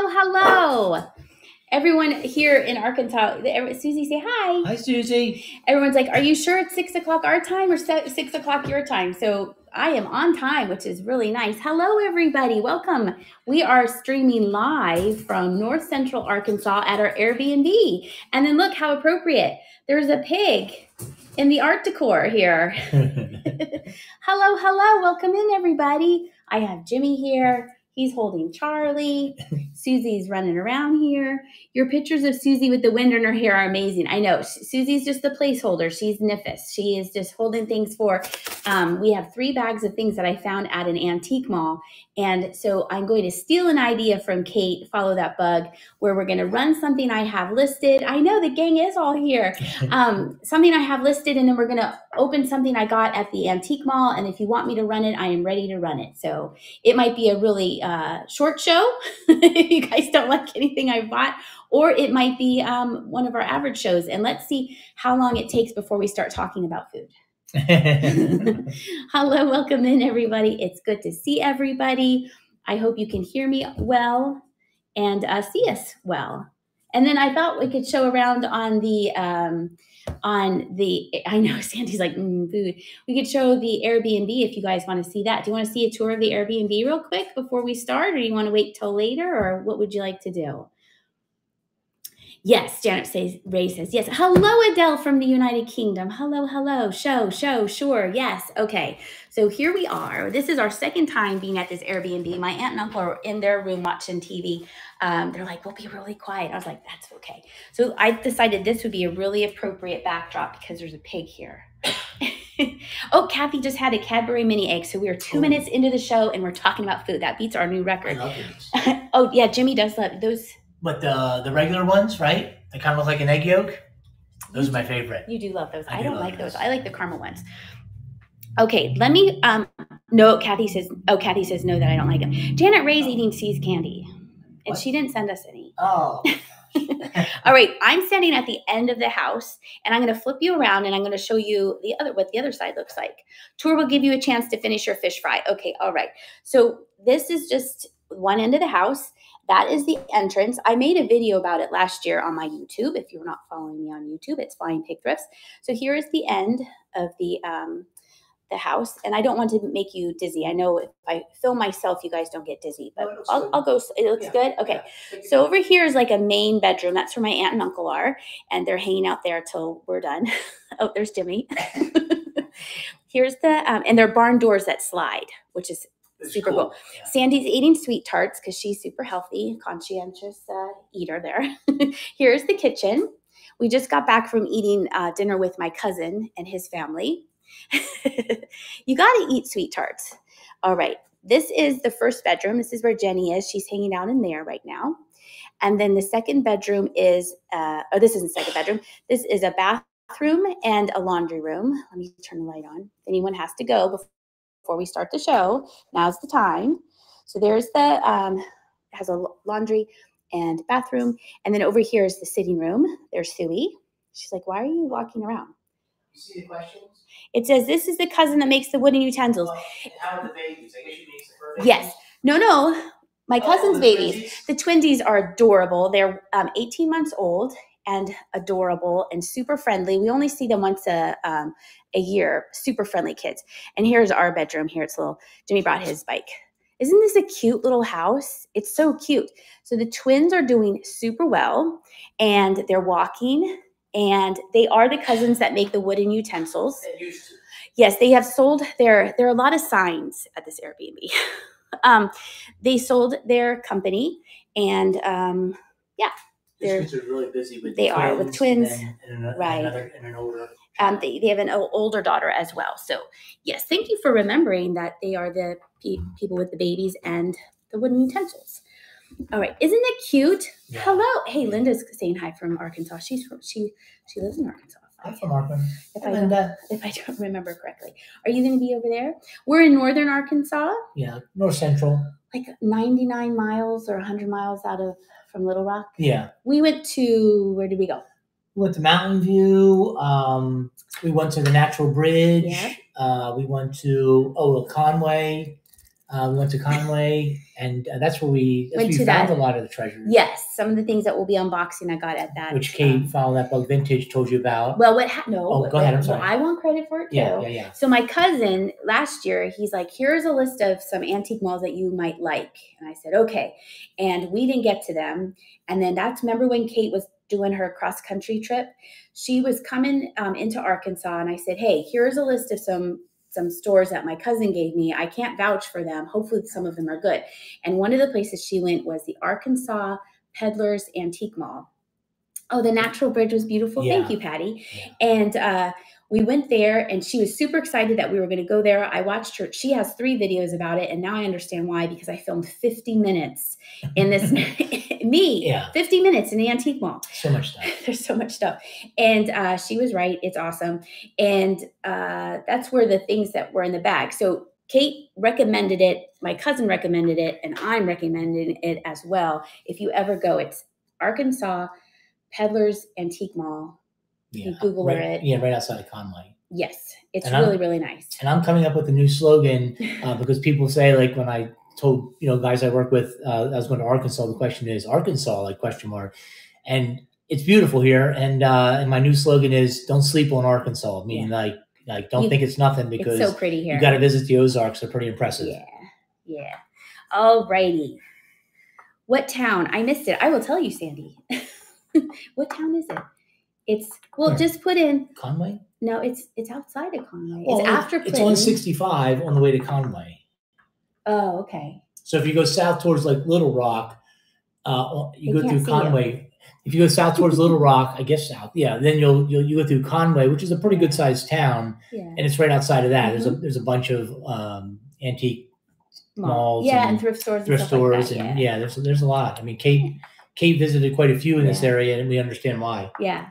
Hello, hello. Everyone here in Arkansas, Susie, say hi. Hi, Susie. Everyone's like, "Are you sure it's six o'clock our time or six o'clock your time?" So I am on time, which is really nice. Hello, everybody. Welcome. We are streaming live from North Central Arkansas at our Airbnb. And then look how appropriate. There's a pig in the art decor here. hello, hello. Welcome in, everybody. I have Jimmy here. He's holding Charlie. Susie's running around here. Your pictures of Susie with the wind in her hair are amazing. I know. Susie's just the placeholder. She's Nifis. She is just holding things for. Um, we have three bags of things that I found at an antique mall. And so I'm going to steal an idea from Kate, follow that bug, where we're going to run something I have listed. I know the gang is all here um, something I have listed, and then we're going to open something I got at the antique mall. And if you want me to run it, I am ready to run it. So it might be a really uh, short show if you guys don't like anything I bought, or it might be um, one of our average shows. And let's see how long it takes before we start talking about food. Hello, welcome in, everybody. It's good to see everybody. I hope you can hear me well and uh, see us well. And then I thought we could show around on the um, on the. I know Sandy's like mm, food. We could show the Airbnb if you guys want to see that. Do you want to see a tour of the Airbnb real quick before we start, or do you want to wait till later, or what would you like to do? Yes, Janet says, Ray says, yes. Hello, Adele from the United Kingdom. Hello, hello. Show, show, sure. Yes. Okay. So here we are. This is our second time being at this Airbnb. My aunt and uncle are in their room watching TV. Um, they're like, we'll be really quiet. I was like, that's okay. So I decided this would be a really appropriate backdrop because there's a pig here. oh, Kathy just had a Cadbury mini egg. So we are two Oh. minutes into the show and we're talking about food. That beats our new record. oh, yeah. Jimmy does love those. But the the regular ones, right? They kind of look like an egg yolk. Those are my favorite. You do love those. I, I do don't like those. those. I like the caramel ones. Okay, let me. Um, no, Kathy says. Oh, Kathy says no that I don't like them. Janet Ray's eating C's candy, and What? she didn't send us any. Oh, All right, I'm standing at the end of the house, and I'm going to flip you around, and I'm going to show you the other what the other side looks like. Tour will give you a chance to finish your fish fry. Okay, all right. So this is just one end of the house. That is the entrance. I made a video about it last year on my YouTube. If you're not following me on YouTube, it's Flying Pig Thrifts. So here is the end of the um, the house, and I don't want to make you dizzy. I know if I film myself, you guys don't get dizzy, but No, I'll. I'll go. It looks Yeah, good. Okay. So over here is like a main bedroom. That's where my aunt and uncle are, and they're hanging out there till we're done. oh, there's Jimmy. Here's the um, and they're barn doors that slide, which is It's super cool. Yeah. Sandy's eating SweeTarts because she's super healthy, conscientious uh, eater there. Here's the kitchen. We just got back from eating uh, dinner with my cousin and his family. you got to eat SweeTarts. All right. This is the first bedroom. This is where Jenny is. She's hanging out in there right now. And then the second bedroom is, uh, oh, this isn't second bedroom. This is a bathroom and a laundry room. Let me turn the light on. If anyone has to go before we start the show. Now's the time. So there's the um, has a laundry and bathroom, and then over here is the sitting room. There's Suey. She's like, "Why are you walking around?" You see the questions? It says, "This is the cousin that makes the wooden utensils." And how are the babies? I guess she makes Yes. No, no, my Oh, cousin's the babies. twinsies? The twinsies are adorable. They're um, 18 months old and adorable and super friendly. We only see them once a um, a year. Super friendly kids. And here's our bedroom. Here it's little. Jimmy brought his bike. Isn't this a cute little house? It's so cute. So the twins are doing super well, and they're walking. And they are the cousins that make the wooden utensils. They used to. Yes, they have sold their. There are a lot of signs at this Airbnb. um, they sold their company, and um, These They're- kids are really busy with they are, with twins. and, and, an- Right. another and an older. um, they, they have an older daughter as well. So yes, thank you for remembering that they are the pe- people with the babies and the wooden utensils. All right, isn't it cute? Yeah. Hello, hey, Linda's saying hi from Arkansas. She's from she she lives in Arkansas. I'm from Auckland. If I Linda. if I don't remember correctly, are you going to be over there? We're in northern Arkansas. Yeah, North Central. like 99 miles or 100 miles out of from Little Rock. Yeah. We went to where did we go? We went to Mountain View. Um, we went to the Natural Bridge. Yeah. Uh, we went to oh Conway. Uh, we went to Conway, and uh, that's where we that's Went where to we found that- a lot of the treasures. Yes, some of the things that we'll be unboxing I got at that. which Kate, um, Follow That Bug Vintage, told you about. well, what? Ha- no. Oh, go ahead, I'm well, sorry. I want credit for it too. yeah, yeah, yeah. So my cousin last year, he's like, "Here's a list of some antique malls that you might like," and I said, "Okay." And we didn't get to them, and then that's remember when Kate was doing her cross country trip. She was coming um, into Arkansas, and I said, "Hey, here's a list of some." Some stores that my cousin gave me. I can't vouch for them. Hopefully, some of them are good. And one of the places she went was the Arkansas Peddlers Antique Mall. Oh, the Natural Bridge was beautiful. Thank you, Patty. Yeah. And uh, we went there, and she was super excited that we were going to go there. I watched her. She has three videos about it, and now I understand why because I filmed 50 minutes in this. me, Yeah. 50 minutes in the antique mall. So much stuff. There's so much stuff. And uh, she was right. It's awesome. And uh, that's where the things that were in the bag. So Kate recommended it. My cousin recommended it. And I'm recommending it as well. If you ever go, it's Arkansas Peddlers Antique Mall. Yeah. Google right, it. Yeah, right outside of Conway. Yes, it's And I'm- really, really nice. And I'm coming up with a new slogan uh, because people say, like, when I told you know guys I work with, uh, I was going to Arkansas. The question is Arkansas, like question mark, and it's beautiful here. And uh, and my new slogan is "Don't sleep on Arkansas," meaning like like don't You- think it's nothing because It's so pretty here. you got to visit the Ozarks. They're pretty impressive. Yeah, yeah. All righty. What town? I missed it. I will tell you, Sandy. what town is it? It's well, Where? just put in. Conway. No, it's it's outside of Conway. Well, it's after It's Clinton. on 65 on the way to Conway. Oh, okay. So if you go south towards like Little Rock, uh, you They go through. Conway. If you go south towards Little Rock, I guess south, yeah, then you'll you'll you go through Conway, which is a pretty good sized town, Yeah. and it's right outside of that. There's Mm-hmm. a there's a bunch of um, antique Mall. malls Yeah, and, and thrift stores. And thrift like stores, that, and yeah. yeah, there's there's a lot. I mean, Kate Kate visited quite a few in this area, and we understand why. Yeah.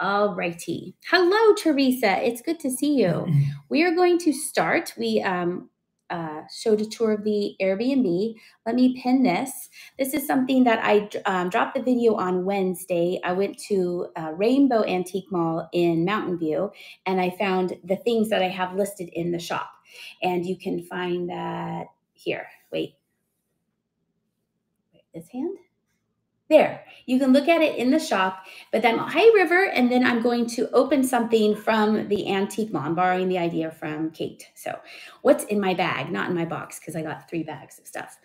All righty. Hello, Teresa. It's good to see you. We are going to start. We um, uh, showed a tour of the Airbnb. Let me pin this. This is something that I um, dropped the video on Wednesday. I went to uh, Rainbow Antique Mall in Mountain View and I found the things that I have listed in the shop. And you can find that here. Wait. Wait, This hand? There. You can look at it in the shop but then hi river and then i'm going to open something from the antique mall i'm borrowing the idea from kate. So what's in my bag? Not in my box because i got three bags of stuff.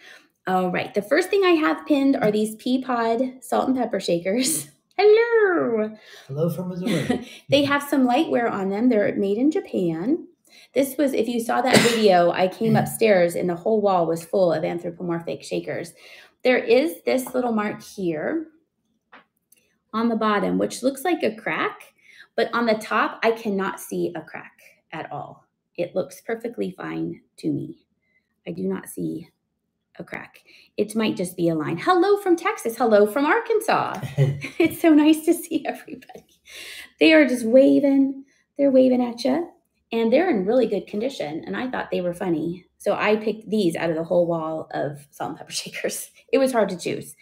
All right the first thing i have pinned are these pea pod salt and pepper shakers. Hello! Hello from Missouri. they have some lightware on them. They're made in japan. This was if you saw that video i came mm. upstairs and the whole wall was full of anthropomorphic shakers there is this little mark here on the bottom which looks like a crack but on the top i cannot see a crack at all it looks perfectly fine to me i do not see a crack it might just be a line hello from texas hello from arkansas it's so nice to see everybody. They are just waving. They're waving at you. And they're in really good condition. And I thought they were funny. So I picked these out of the whole wall of salt and pepper shakers. It was hard to choose.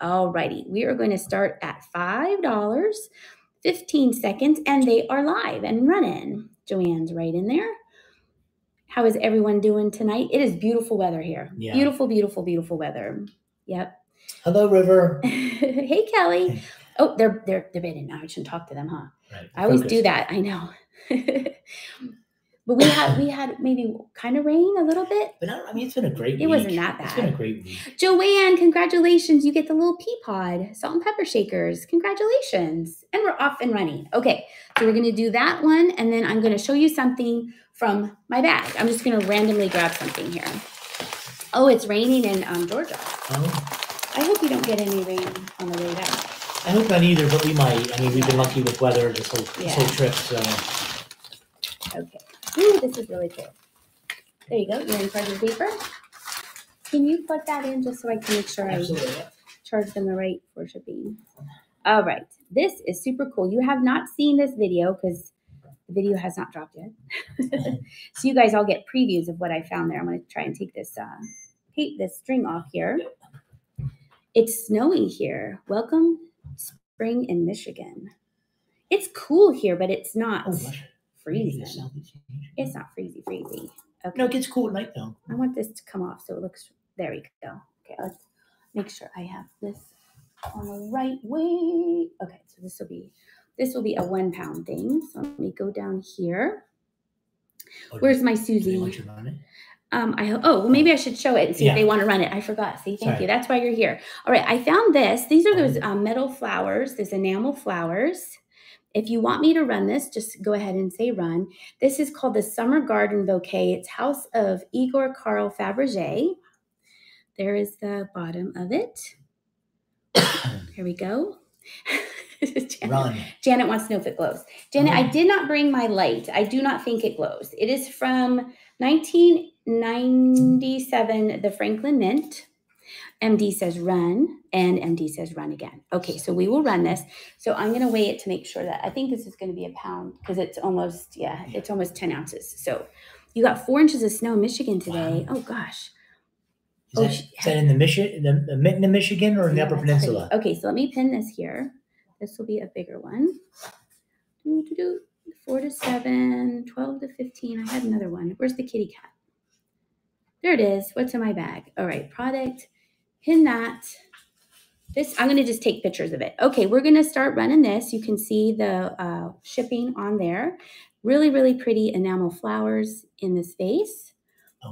Alrighty. We are going to start at $5, 15 seconds, and they are live and running. Joanne's right in there. How is everyone doing tonight? It is beautiful weather here. Yeah. Beautiful, beautiful, beautiful weather. Yep. Hello, River. hey Kelly. Oh, they're they're they're bidding now. I shouldn't talk to them, huh? Right, I always focus. do that. I know. but we had we had maybe kind of rain a little bit. But no, I mean, it's been a great. It week. wasn't that bad. It's been a great week. Joanne, congratulations! You get the little pea pod salt and pepper shakers. Congratulations! And we're off and running. Okay, so we're gonna do that one, and then I'm gonna show you something from my bag. I'm just gonna randomly grab something here. Oh, it's raining in um, Georgia. Oh, I hope you don't get any rain on the way back. I hope not either, but we might. I mean, we've been lucky with weather this whole this whole trip. So Okay. Ooh, this is really cool. There you go. You're in charge of paper. Can you plug that in just so I can make sure I charge them the right for shipping? All right. This is super cool. You have not seen this video because the video has not dropped yet. so you guys all get previews of what I found there. I'm going to try and take this uh, tape this string off here. It's snowing here. Welcome spring in Michigan. It's cool here, but it's not Oh, gosh. Maybe the freezing. It's not freezy freezy. Okay. No, it gets cool at night though. I want this to come off so it looks. There we go. Okay, let's make sure I have this on the right way. Okay, so this will be this will be a one pound thing. So let me go down here. Oh, Where's my Susie? want to run it? Um, I ho- oh well, maybe I should show it and see Yeah. if they want to run it. I forgot. See, thank Sorry. you. That's why you're here. All right, I found this. These are those um, metal flowers. Those enamel flowers. If you want me to run this, just go ahead and say run. This is called the Summer Garden Bouquet. It's House of Igor Carl Fabergé. There is the bottom of it. Here we go. Janet, Run. Janet wants to know if it glows. Janet, I Mhm. did not bring my light. I do not think it glows. It is from 1997, the Franklin Mint. MD says run, and MD says run again. Okay, so we will run this. So I'm going to weigh it to make sure that I think this is going to be a pound because it's almost, yeah, it's almost 10 ounces. So you got four inches of snow in Michigan today. Oh gosh. Is, Oh, that, she- is that in the Michigan, the, the Mitten of Michigan, or in the Upper that's pretty. Peninsula? Okay, so let me pin this here. This will be a bigger one. Four to seven, 12 to 15. I had another one. Where's the kitty cat? There it is. What's in my bag? All right, product. Pin that. This, I'm going to just take pictures of it. Okay, we're going to start running this. You can see the uh, shipping on there. Really, really pretty enamel flowers in this vase.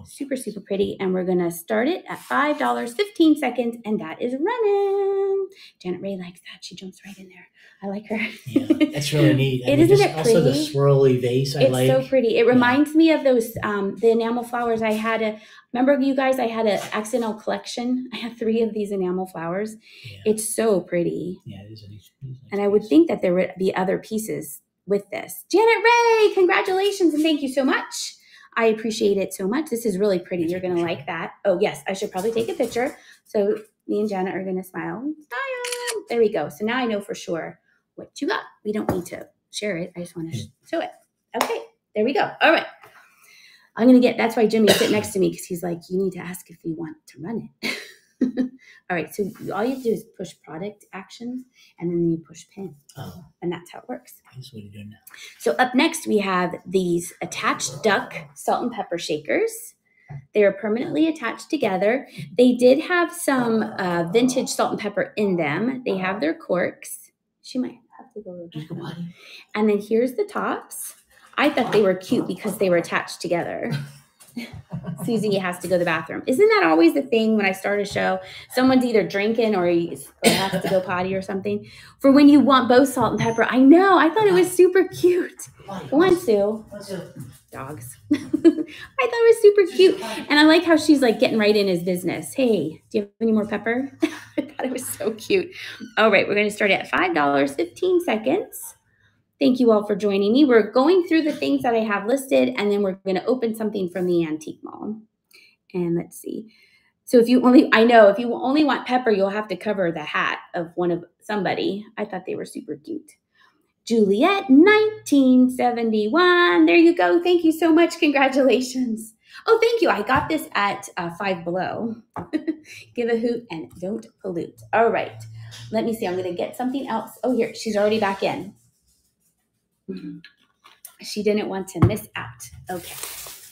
Super super pretty. And we're gonna start it at five dollars 15 seconds and that is running. Janet ray likes that. She jumps right in there. I like her. Yeah, that's really neat. It- mean, isn't it Also, the swirly vase I it's like. so pretty. It reminds me of those um the enamel flowers i had a remember you guys i had an accidental collection? I had three of these enamel flowers. Yeah, it's so pretty. Yeah, it is a nice, it is a nice and i would think that there would be other pieces with this. Janet ray congratulations and thank you so much I appreciate it so much. This is really pretty. You're going to like that. Oh, yes. I should probably take a picture. So me and Janet are going to smile. Smile. There we go. So now I know for sure what you got. We don't need to share it. I just want to show it. Okay. There we go. All right. I'm going to get, that's why Jimmy sit next to me because he's like, you need to ask if you want to run it. all right. So all you have to do is push product actions and then you push pin. Oh, And that's how it works. that's what you're doing now. So up next we have these attached duck salt and pepper shakers. They are permanently attached together. They did have some uh, vintage salt and pepper in them. They have their corks. She might have to go to the Just go bathroom. potty. And then here's the tops. I thought they were cute because they were attached together. Susie has to go to the bathroom. Isn't that always the thing when I start a show? Someone's either drinking or, he's, or has to go potty or something. For when you want both salt and pepper. I know. I thought it was super cute. Go on, Sue. Dogs. I thought it was super cute. And I like how she's like getting right in his business. Hey, do you have any more pepper? I thought it was so cute. All right, we're going to start at $5, 15 seconds. Thank you all for joining me. We're going through the things that I have listed, and then we're going to open something from the antique mall. And let's see. So if you only, I know if you only want pepper, you'll have to cover the hat of one of somebody. I thought they were super cute. Juliet, 1971. There you go. Thank you so much. Congratulations. Oh, thank you. I got this at uh, Five Below. Give a hoot and don't pollute. All right. Let me see. I'm going to get something else. Oh, here. She's already back in. She didn't want to miss out. Okay.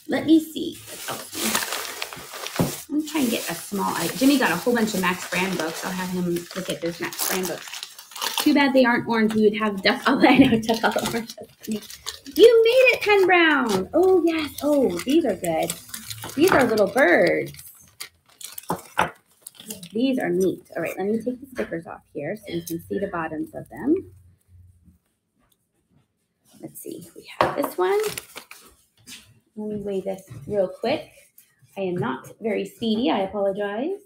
Let me see have. I'm trying to get a small. Jimmy got a whole bunch of Max Brand books. I'll have him look at those Max Brand books. Too bad they aren't orange. We would have duck. Oh, I know, duck all orange. You made it, Pen Brown. Oh, yes. Oh, these are good. These are little birds. These are neat. All right, let me take the stickers off here so you can see the bottoms of them. Let's see. We have this one. Let me weigh this real quick. I am not very speedy. I apologize.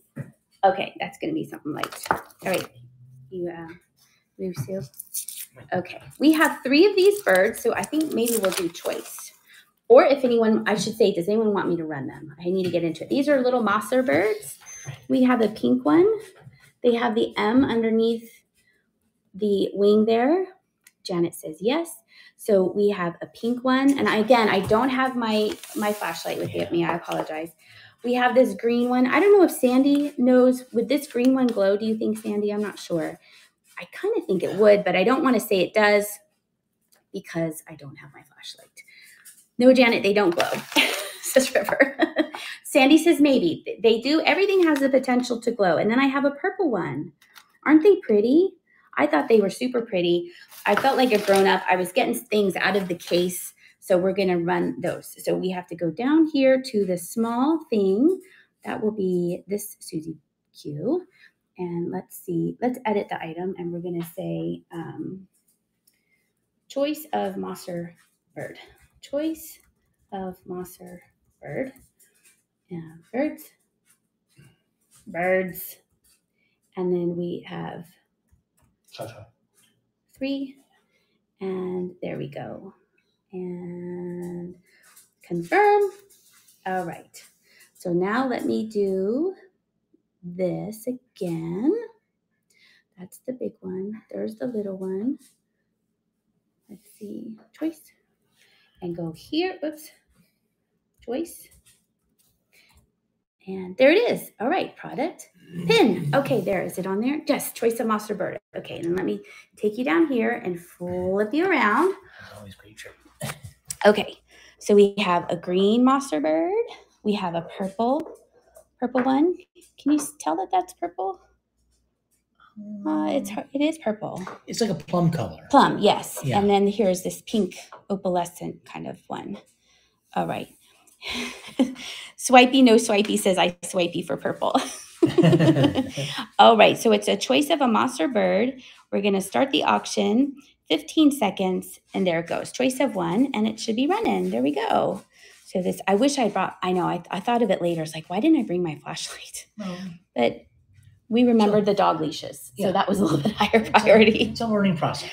Okay, that's going to be something light. All right. You uh, move, Sue. Okay. We have three of these birds, so I think maybe we'll do choice. Or if anyone, I should say, does anyone want me to run them? I need to get into it. These are little Mosser birds. We have a pink one. They have the M underneath the wing there. Janet says yes. So we have a pink one. And again, I don't have my, my flashlight with me. I apologize. We have this green one. I don't know if Sandy knows, would this green one glow? Do you think, Sandy? I'm not sure. I kind of think it would, but I don't want to say it does because I don't have my flashlight. No, Janet, they don't glow. says River. Sandy says maybe. They do. Everything has the potential to glow. And then I have a purple one. Aren't they pretty? I thought they were super pretty. I felt like a grown up. I was getting things out of the case. So we're going to run those. So we have to go down here to the small thing. That will be this Susie Q. And let's see, let's edit the item and we're going to say um, choice of Mosser bird. Choice of Mosser bird. Yeah, birds. Birds. And then we have Three. And there we go. And confirm. All right. So now let me do this again. That's the big one. There's the little one. Let's see. Choice. And go here. Oops. Choice. And there it is. All right. Product. Pin. Okay, there. Is it on there? Yes. Choice of Monster Bird. Okay. And let me take you down here and flip you around. Always trip. Okay, so we have a green monster bird. We have a purple, purple one. Can you tell that that's purple? Uh, it's Um, it is purple. It's like a plum color. Plum, yes. Yeah. And then here's this pink opalescent kind of one. All right. swipey, no swipey says I swipey for purple. All right, so it's a choice of a monster bird. We're going to start the auction. 15 seconds, and there it goes. Choice of one, and it should be running. There we go. So this, I wish I brought. I know. I, I thought of it later. It's like, why didn't I bring my flashlight? But we remembered the dog leashes, so that was a little bit higher it's a- priority. It's a learning process.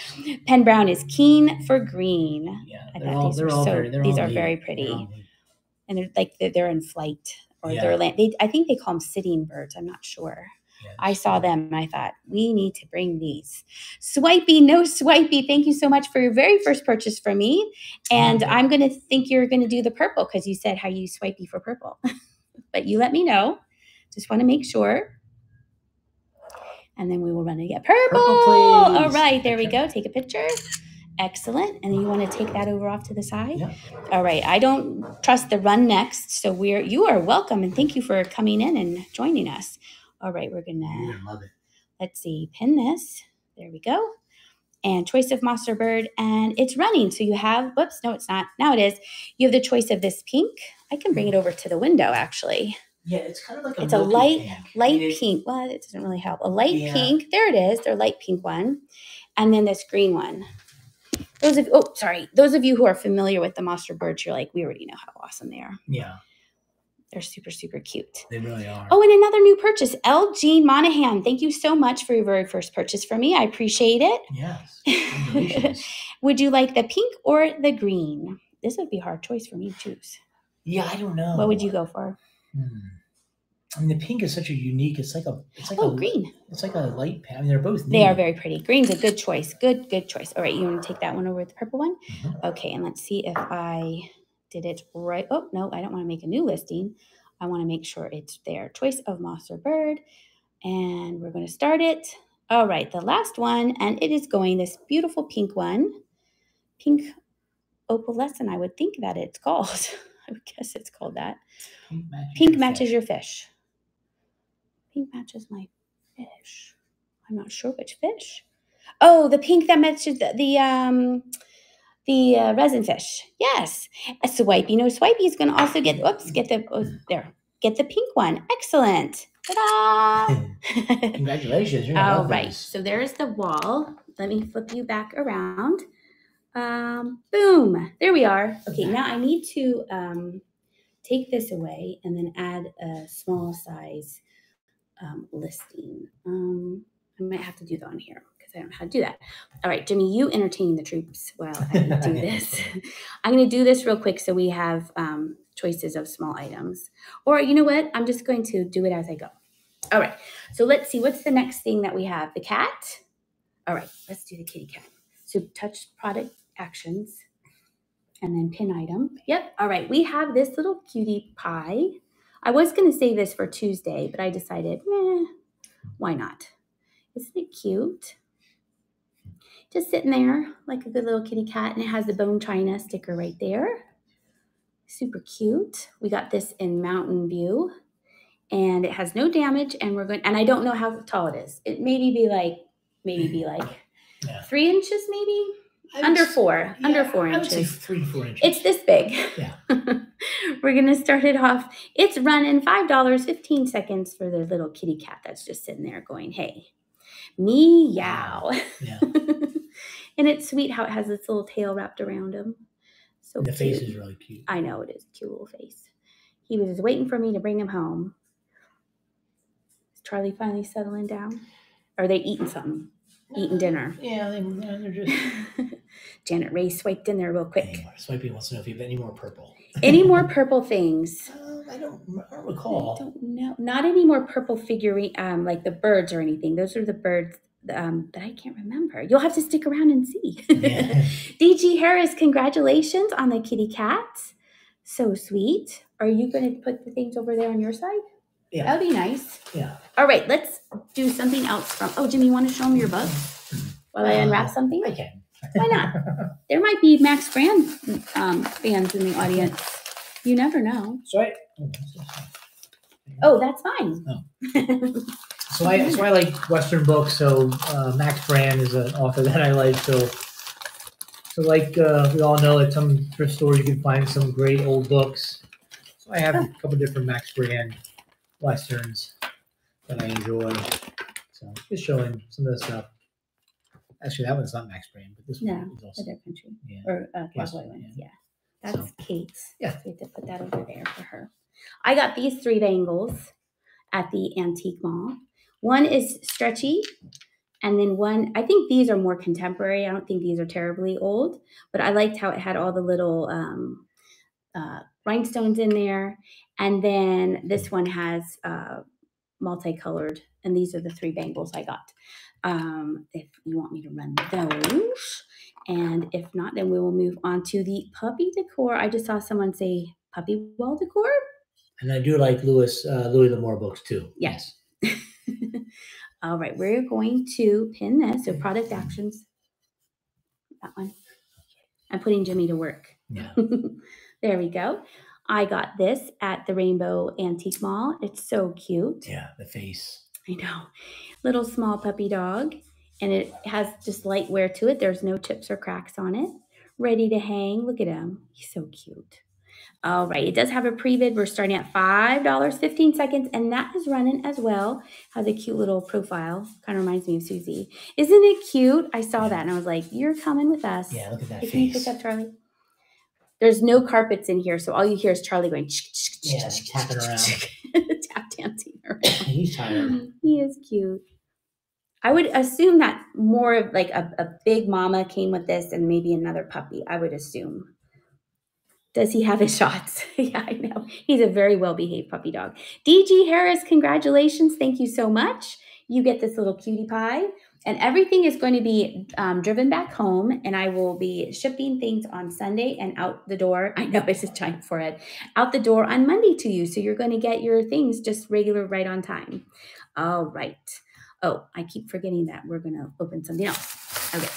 Pen Brown is keen for green, Yeah, I they're thought all, these they're were all so- very, these all are neat. very pretty. and they're like they're, they're in flight or Yeah. they're land. They, I think they call them sitting birds. I'm not sure. Yeah, I saw cool. them and I thought, we need to bring these. Swipey, no swipey. Thank you so much for your very first purchase from me. And Mhm. I'm going to think you're going to do the purple because you said how you swipey for purple. but you let me know. Just want to make sure. And then we will run it again. Purple. All please. right, there we go. Take a picture. Excellent. And you want to take that over off to the side? Yeah. All right. I don't trust the run next. So we're you are welcome and thank you for coming in and joining us. All right, we're gonna gonna love it. let's see, pin this. There we go. And choice of monster bird, and it's running. So you have, whoops, no, it's not. Now it is. You have the choice of this pink. I can bring it over to the window actually. Yeah, it's kind of like a It's a light- pink. I Light mean, pink. Well, it doesn't really help. A light Yeah. pink. There it is. Their light pink one. And then this green one. Those of oh sorry. Those of you who are familiar with the monster birds, you're like, we already know how awesome they are. Yeah, They're super, super cute. they really are. Oh, and another new purchase, L. Jean Monahan. Thank you so much for your very first purchase for me. I appreciate it. Congratulations. would you like the pink or the green? This would be a hard choice for me to choose. yeah, I don't know. What would you go for? Hmm. I mean, the pink is such a unique. It's like a. It's like Oh, a, green. It's like a light. I mean, they're both. They are very pretty. Green's a good choice. Good, good choice. All right, you want to take that one over with the purple one? Mhm. Okay, and let's see if I did it right. Oh, no, I don't want to make a new listing. I want to make sure it's their Choice of Mosser bird. And we're going to start it. All right, the last one, and it is going this beautiful pink one. Pink opalescent, I would think that it's called. I would guess it's called that. Pink matches. Pink matches your fish. Pink matches my fish. I'm not sure which fish. Oh, the pink that matches the, the um the uh, resin fish. Yes, a swipey. No, swipey is going to also get. Oops, get the oh, there. Get the pink one. Excellent. Ta-da! Congratulations. You're All right. these. So there's the wall. Let me flip you back around. Um, boom. There we are. Okay. Now I need to um, take this away and then add a small size um, listing. Um, I might have to do that on here because I don't know how to do that. All right, Jimmy, you entertain the troops while I do this. I'm going to do this real quick so we have um, choices of small items. Or you know what? I'm just going to do it as I go. All right. So let's see. What's the next thing that we have? The cat. All right. Let's do the kitty cat. So touch product actions and then pin item. Yep. All right. We have this little cutie pie. I was going to save this for Tuesday, but I decided, eh, why not? Isn't it cute? Just sitting there like a good little kitty cat, and it has the bone china sticker right there. Super cute. We got this in Mountain View and it has no damage and we're going and I don't know how tall it is. It maybe be like maybe be like Yeah. three inches maybe? I Under four. under four I would say inches. three four inches. It's this big. Yeah. We're gonna start it off. It's running five dollars, fifteen seconds for the little kitty cat that's just sitting there going, "Hey, meow." yeah. and it's sweet how it has this little tail wrapped around him. So The face is really cute. I know it is a cute little face. He was just waiting for me to bring him home. Is Charlie finally settling down? Or are they eating something? Eating dinner. Yeah, they, they're just. Janet Ray swiped in there real quick. Anymore. Swipey wants to know if you have any more purple. Any more purple things? Uh, I don't, I don't I don't know. Not any more purple figurine, um, like the birds or anything. Those are the birds um, that I can't remember. You'll have to stick around and see. Yeah. DG Harris, congratulations on the kitty cat. So sweet. Are you going to put the things over there on your side? Yeah. That'd be nice. Yeah. All right, let's do something else from. Oh, Jimmy, you want to show them your book while I unwrap Uh, something? I can. Why not? There might be Max Brand um, fans in the audience. You never know. So I, Oh, that's fine. Oh. so I, so I like Western books. So uh, Max Brand is an author that I like. So, so like uh, we all know, at some thrift stores you can find some great old books. So I have a couple different Max Brand westerns that I enjoy. So just showing some of the stuff. Actually, that one's not Max Brand, but this No, one is also. Other country Yeah. or uh, cowboy ones. yeah. Yeah, that's Kate's. Yeah. So we have to put that over there for her. I got these three bangles at the antique mall. One is stretchy, and then one. I think these are more contemporary. I don't think these are terribly old, but I liked how it had all the little um, uh, rhinestones in there. And then this one has uh, multicolored, and these are the three bangles I got. Um, if you want me to run those. And if not, then we will move on to the puppy decor. I just saw someone say puppy wall decor. And I do like Louis uh, Louis L'Amour books too. Yes. All right, we're going to pin this. So product actions. That one. I'm putting Jimmy to work. Yeah. there we go. I got this at the Rainbow Antique Mall. It's so cute. Yeah. The face. I know. Little small puppy dog. And it has just light wear to it. There's no chips or cracks on it. Ready to hang. Look at him. He's so cute. All right. It does have a pre-bid. We're starting at $5, 15 seconds. And that is running as well. Has a cute little profile. Kind of reminds me of Susie. Isn't it cute? I saw that and I was like, you're coming with us. Yeah. Look at that Hey, Can you pick up Charlie? There's no carpets in here, so all you hear is Charlie going Yeah, tapping around. dancing around. He's tired. He is cute. I would assume that more of like a, a big mama came with this and maybe another puppy. I would assume. Does he have his shots? yeah, I know. He's a very well behaved puppy dog. DG Harris, congratulations. Thank you so much. You get this little cutie pie, and everything is going to be um, driven back home. And I will be shipping things on Sunday and out the door. I know it's a time for it out the door on Monday to you. So you're going to get your things just regular right on time. All right. Oh, I keep forgetting that we're going to open something else. Okay.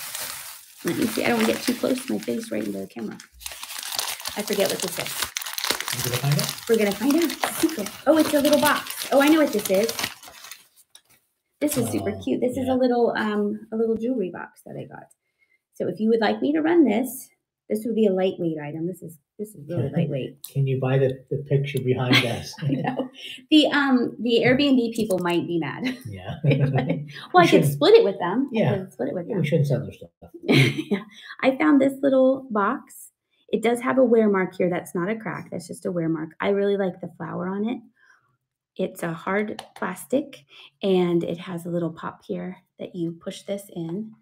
Let me see. I don't want to get too close to my face right into the camera. I forget what this is. You gonna find out? We're going to find out. Secret. Oh, it's a little box. Oh, I know what this is. This is super Oh, cute. This is a little um a little jewelry box that I got. So if you would like me to run this, this would be a lightweight item. This is this is really lightweight. Can you buy the, the picture behind us? The um the Airbnb people might be mad. yeah. well, I could split it with them. Yeah. split it with them. we shouldn't sell their stuff. yeah. I found this little box. It does have a wear mark here. That's not a crack. That's just a wear mark. I really like the flower on it. It's a hard plastic and it has a little pop here that you push this in.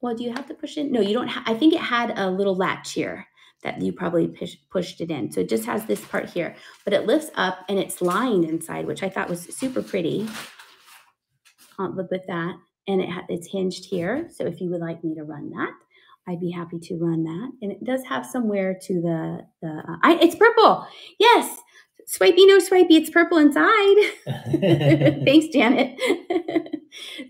Well, do you have to push it? No, you don't. I think it had a little latch here that you probably push- pushed it in. So it just has this part here, but it lifts up and it's lined inside, which I thought was super pretty. Uh, look at that. And it it's hinged here. So if you would like me to run that, I'd be happy to run that. And it does have some wear to the, the uh, I, it's purple. Yes. Swipey, no swipey, it's purple inside. Thanks, Janet.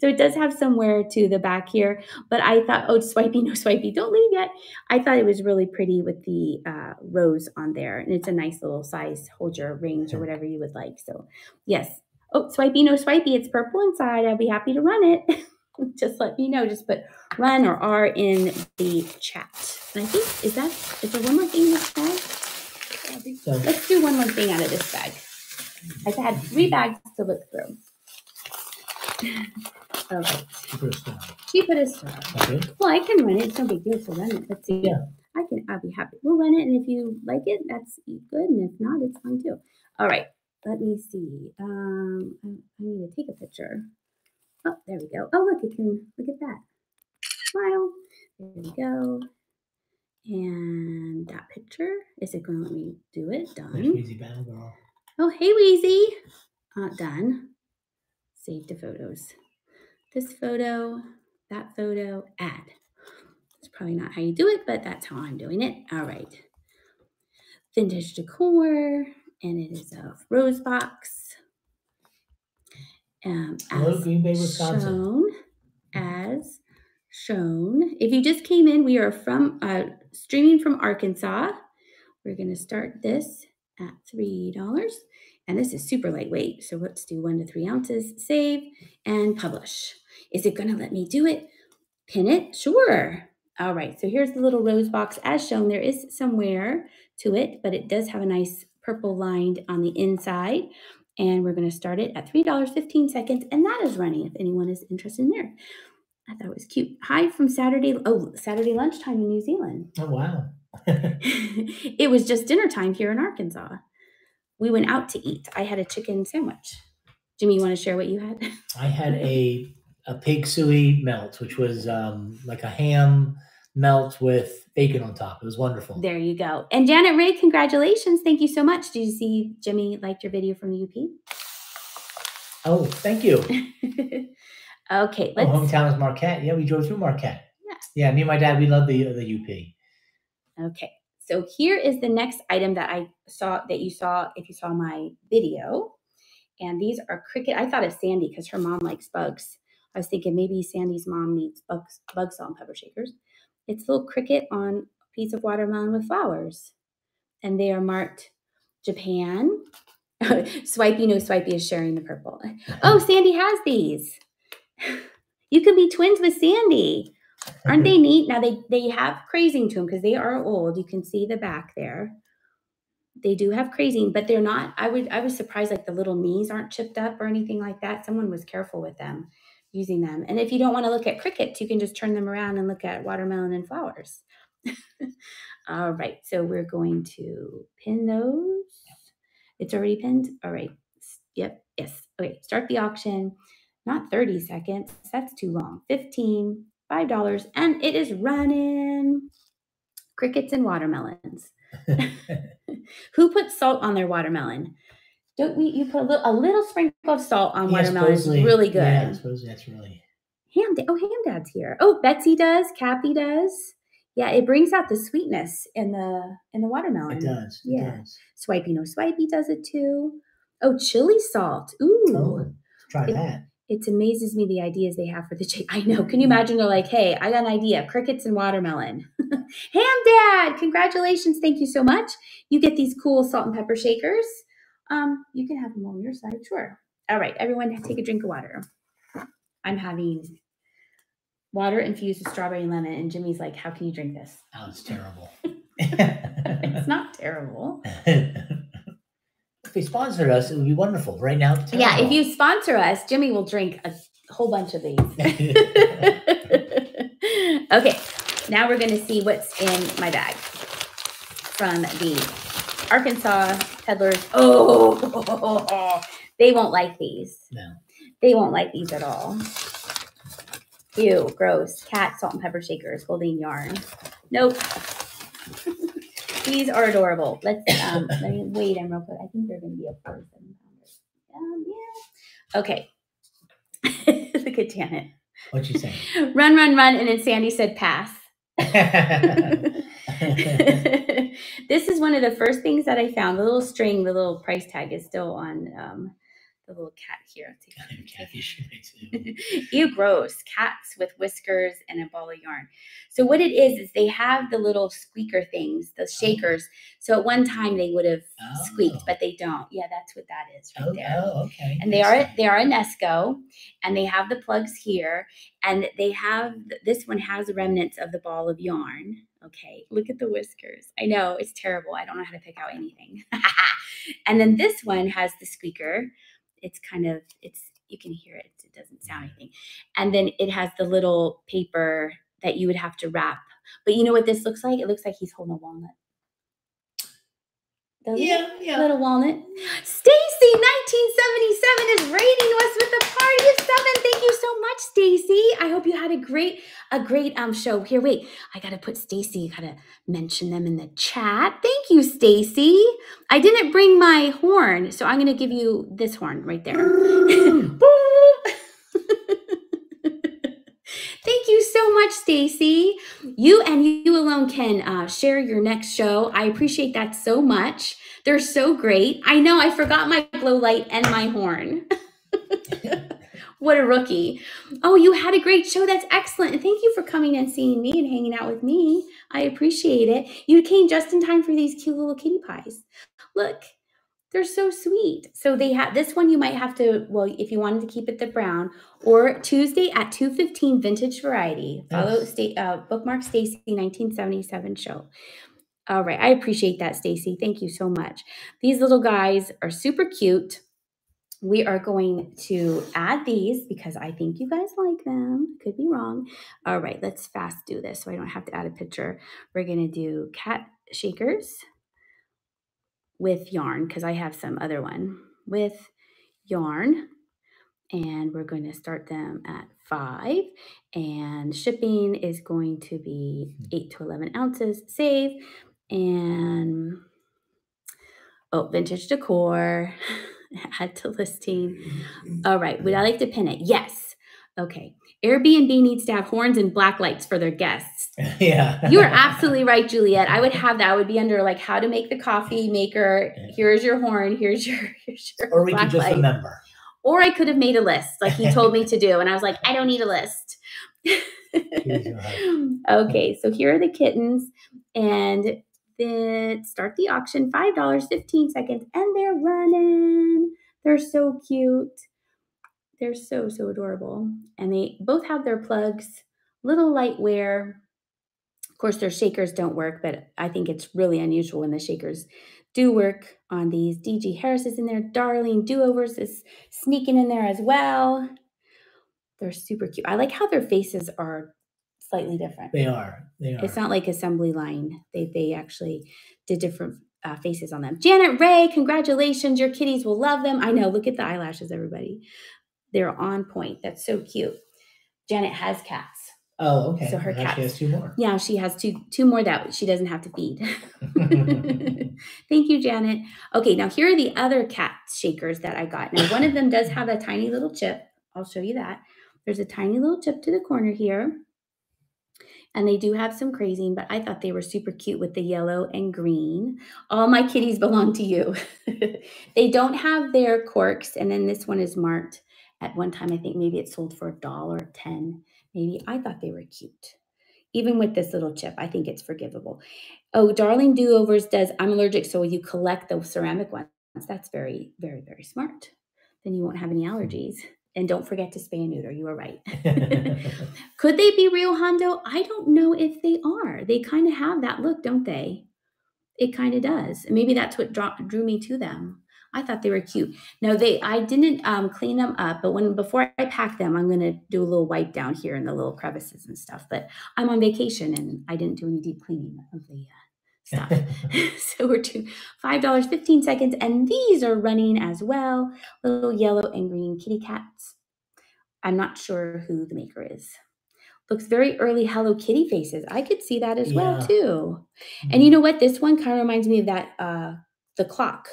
so it does have somewhere to the back here, but I thought, oh, swipey, no swipey, don't leave yet. I thought it was really pretty with the uh, rose on there, and it's a nice little size, hold your rings or whatever you would like. So, yes. Oh, swipey, no swipey, it's purple inside. I'll be happy to run it. just let me know. Just put run or R in the chat. And I think, is that, is there one more thing in this bag? So, Let's do one more thing out of this bag. I've had three bags to look through. Okay, she put a star. Okay. Well, I can run it. It's no big deal to run it. Let's see. Yeah. I can. I'll be happy. We'll run it, and if you like it, that's good. And if not, it's fine too. All right. Let me see. Um, I, I need to take a picture. Oh, there we go. Oh, look, it can. Look at that. Smile. There we go. And that picture. Is it going to let me do it? Done. Easy Battle Girl. Oh, hey, Weezy. Uh, done. Save to photos. This photo, that photo, add. It's probably not how you do it, but that's how I'm doing it. All right. Vintage decor, and it is a rose box. Um, Hello, Green Bay, Wisconsin. shown, as shown. If you just came in, we are from uh, streaming from Arkansas. We're going to start this at three dollars, and this is super lightweight. So let's do one to three ounces. Save and publish. Is it going to let me do it? Pin it? Sure. All right. So here's the little rose box as shown. There is some wear to it, but it does have a nice purple lined on the inside. And we're going to start it at $3.15, seconds. and that is running if anyone is interested in there. I thought it was cute. Hi from Saturday. Oh, Saturday lunchtime in New Zealand. Oh, wow. it was just dinner time here in Arkansas. We went out to eat. I had a chicken sandwich. Jimmy, you want to share what you had? I had a a pig suey melt, which was um, like a ham melt with bacon on top. It was wonderful. There you go. And Janet Ray, congratulations. Thank you so much. Did you see Jimmy liked your video from the UP? Oh, thank you. okay, Oh, let's hometown is Marquette. Yeah, we drove through Marquette. Yeah. Yeah, me and my dad, we love the uh, the UP. Okay, so here is the next item that I saw that you saw if you saw my video. And these are cricket. I thought of Sandy because her mom likes bugs. I was thinking maybe Sandy's mom needs bugs, bug salt and pepper shakers. It's a little cricket on a piece of watermelon with flowers. And they are marked Japan. Swipey, no Swipey is sharing the purple. Oh, Sandy has these. You could be twins with Sandy. Aren't they neat? Now they they have crazing to them because they are old. You can see the back there. They do have crazing, but they're not. I would I was surprised like the little knees aren't chipped up or anything like that. Someone was careful with them using them. And if you don't want to look at crickets, you can just turn them around and look at watermelon and flowers. All right, so we're going to pin those. It's already pinned. All right. Yep. Yes. Okay. Start the auction. Not 30 seconds. That's too long. 15, $5. And it is running crickets and watermelons. Who puts salt on their watermelon? Don't we? You put a little, a little sprinkle of salt on Yeah, watermelon. It's really good. Yeah, supposedly that's really. Ham. Oh, Ham Dad's here. Oh, Betsy does. Kathy does. Yeah, it brings out the sweetness in the in the watermelon. It does. It yeah. does. Swipey no swipey does it too. Oh, chili salt. Ooh. Oh, try It- that. It amazes me the ideas they have for the chick. I know. Can you imagine? They're like, hey, I got an idea crickets and watermelon. Ham Dad, congratulations. Thank you so much. You get these cool salt and pepper shakers. Um, you can have them on your side. Sure. All right, everyone, take a drink of water. I'm having water infused with strawberry and lemon. And Jimmy's like, how can you drink this? Oh, it's terrible. it's not terrible. if sponsored us, it would be wonderful. Right now, Yeah, if you sponsor us, Jimmy will drink a whole bunch of these. okay, now we're going to see what's in my bag from the Arkansas peddlers. Oh, they won't like these. No. They won't like these at all. Ew, gross. Cat salt and pepper shakers holding yarn. Nope. These are adorable. Let's um let me weigh them real quick. I think they're gonna be a four seven pounders. Um, yeah. Okay. Look at Janet. What you saying? Run, run, run, and then Sandy said pass. this is one of the first things that I found. The little string, the little price tag is still on um, the little cat here. Ew, gross. Cats with whiskers and a ball of yarn. So what it is is they have the little squeaker things, the shakers. So at one time they would have squeaked, Oh. but they don't. Yeah, that's what that is right Oh, there. oh, okay. And they are they are a Nesco, and they have the plugs here, and they have this one has remnants of the ball of yarn. Okay, look at the whiskers. I know it's terrible. I don't know how to pick out anything. and then this one has the squeaker. It's kind of it's you can hear it. It doesn't sound anything. And then it has the little paper that you would have to wrap. But you know what this looks like? It looks like he's holding a walnut. Doesn't it? Yeah, yeah. Little walnut. Stacy, 1977 is rating us with a party of seven. Thank you so much, Stacy. I hope you had a great, a great um show. Here, wait. I gotta put Stacy. Gotta mention them in the chat. Thank you, Stacy. I didn't bring my horn, so I'm gonna give you this horn right there. Thank you so much, Stacy. You and you alone can uh, share your next show. I appreciate that so much. They're so great. I know I forgot my glow light and my horn. what a rookie. Oh, you had a great show. That's excellent. And thank you for coming and seeing me and hanging out with me. I appreciate it. You came just in time for these cute little kitty pies. Look, they're so sweet. So they have this one you might have to well if you wanted to keep it the brown or Tuesday at 2:15 vintage variety. Follow Yes. state uh, bookmark Stacy 1977 show. All right, I appreciate that Stacy. Thank you so much. These little guys are super cute. We are going to add these because I think you guys like them. Could be wrong. All right, let's fast do this so I don't have to add a picture. We're going to do cat shakers with yarn because I have some other one with yarn and we're going to start them at five and shipping is going to be hmm. eight to 11 ounces save and oh vintage decor add to listing mm-hmm. all right would i like to pin it yes okay airbnb needs to have horns and black lights for their guests yeah. you are absolutely right, Juliet. I would have that. I would be under like how to make the coffee maker. Here's your horn. Here's your here's your Or we could just light. remember. Or I could have made a list like he told me to do, and I was like, I don't need a list. Here's your heart. okay, so here are the kittens, and then start the auction. Five dollars, fifteen seconds, and they're running. They're so cute. They're so so adorable, and they both have their plugs. Little light wear. Of course, their shakers don't work, but I think it's really unusual when the shakers do work on these. DG Harris is in there. Darling Do Overs is sneaking in there as well. They're super cute. I like how their faces are slightly different. They are. They are. It's not like assembly line. They they actually did different uh, faces on them. Janet Ray, congratulations! Your kitties will love them. I know. Look at the eyelashes, everybody. They're on point. That's so cute. Janet has cats. oh, okay. so her She has two more. Yeah, she has two two more that she doesn't have to feed. Thank you, Janet. Okay, now here are the other cat shakers that I got. Now, one of them does have a tiny little chip. I'll show you that. There's a tiny little chip to the corner here. And they do have some crazing, but I thought they were super cute with the yellow and green. All my kitties belong to you. they don't have their corks, and then this one is marked at one time. I think maybe it sold for a dollar ten. Maybe I thought they were cute. Even with this little chip, I think it's forgivable. Oh, Darling Do Overs does. I'm allergic, so you collect the ceramic ones. That's very, very, very smart. Then you won't have any hmm. allergies. And don't forget to spay and neuter. You are right. Could they be Rio Hondo? I don't know if they are. They kind of have that look, don't they? It kind of does. And maybe that's what draw, drew me to them. I thought they were cute. No, they. I didn't um, clean them up, but when before I pack them, I'm gonna do a little wipe down here in the little crevices and stuff. But I'm on vacation and I didn't do any deep cleaning of the uh, stuff. so we're doing five dollars fifteen seconds, and these are running as well. Little yellow and green kitty cats. I'm not sure who the maker is. Looks very early Hello Kitty faces. I could see that as well Yeah. too. And you know what? This one kind of reminds me of that uh the clock.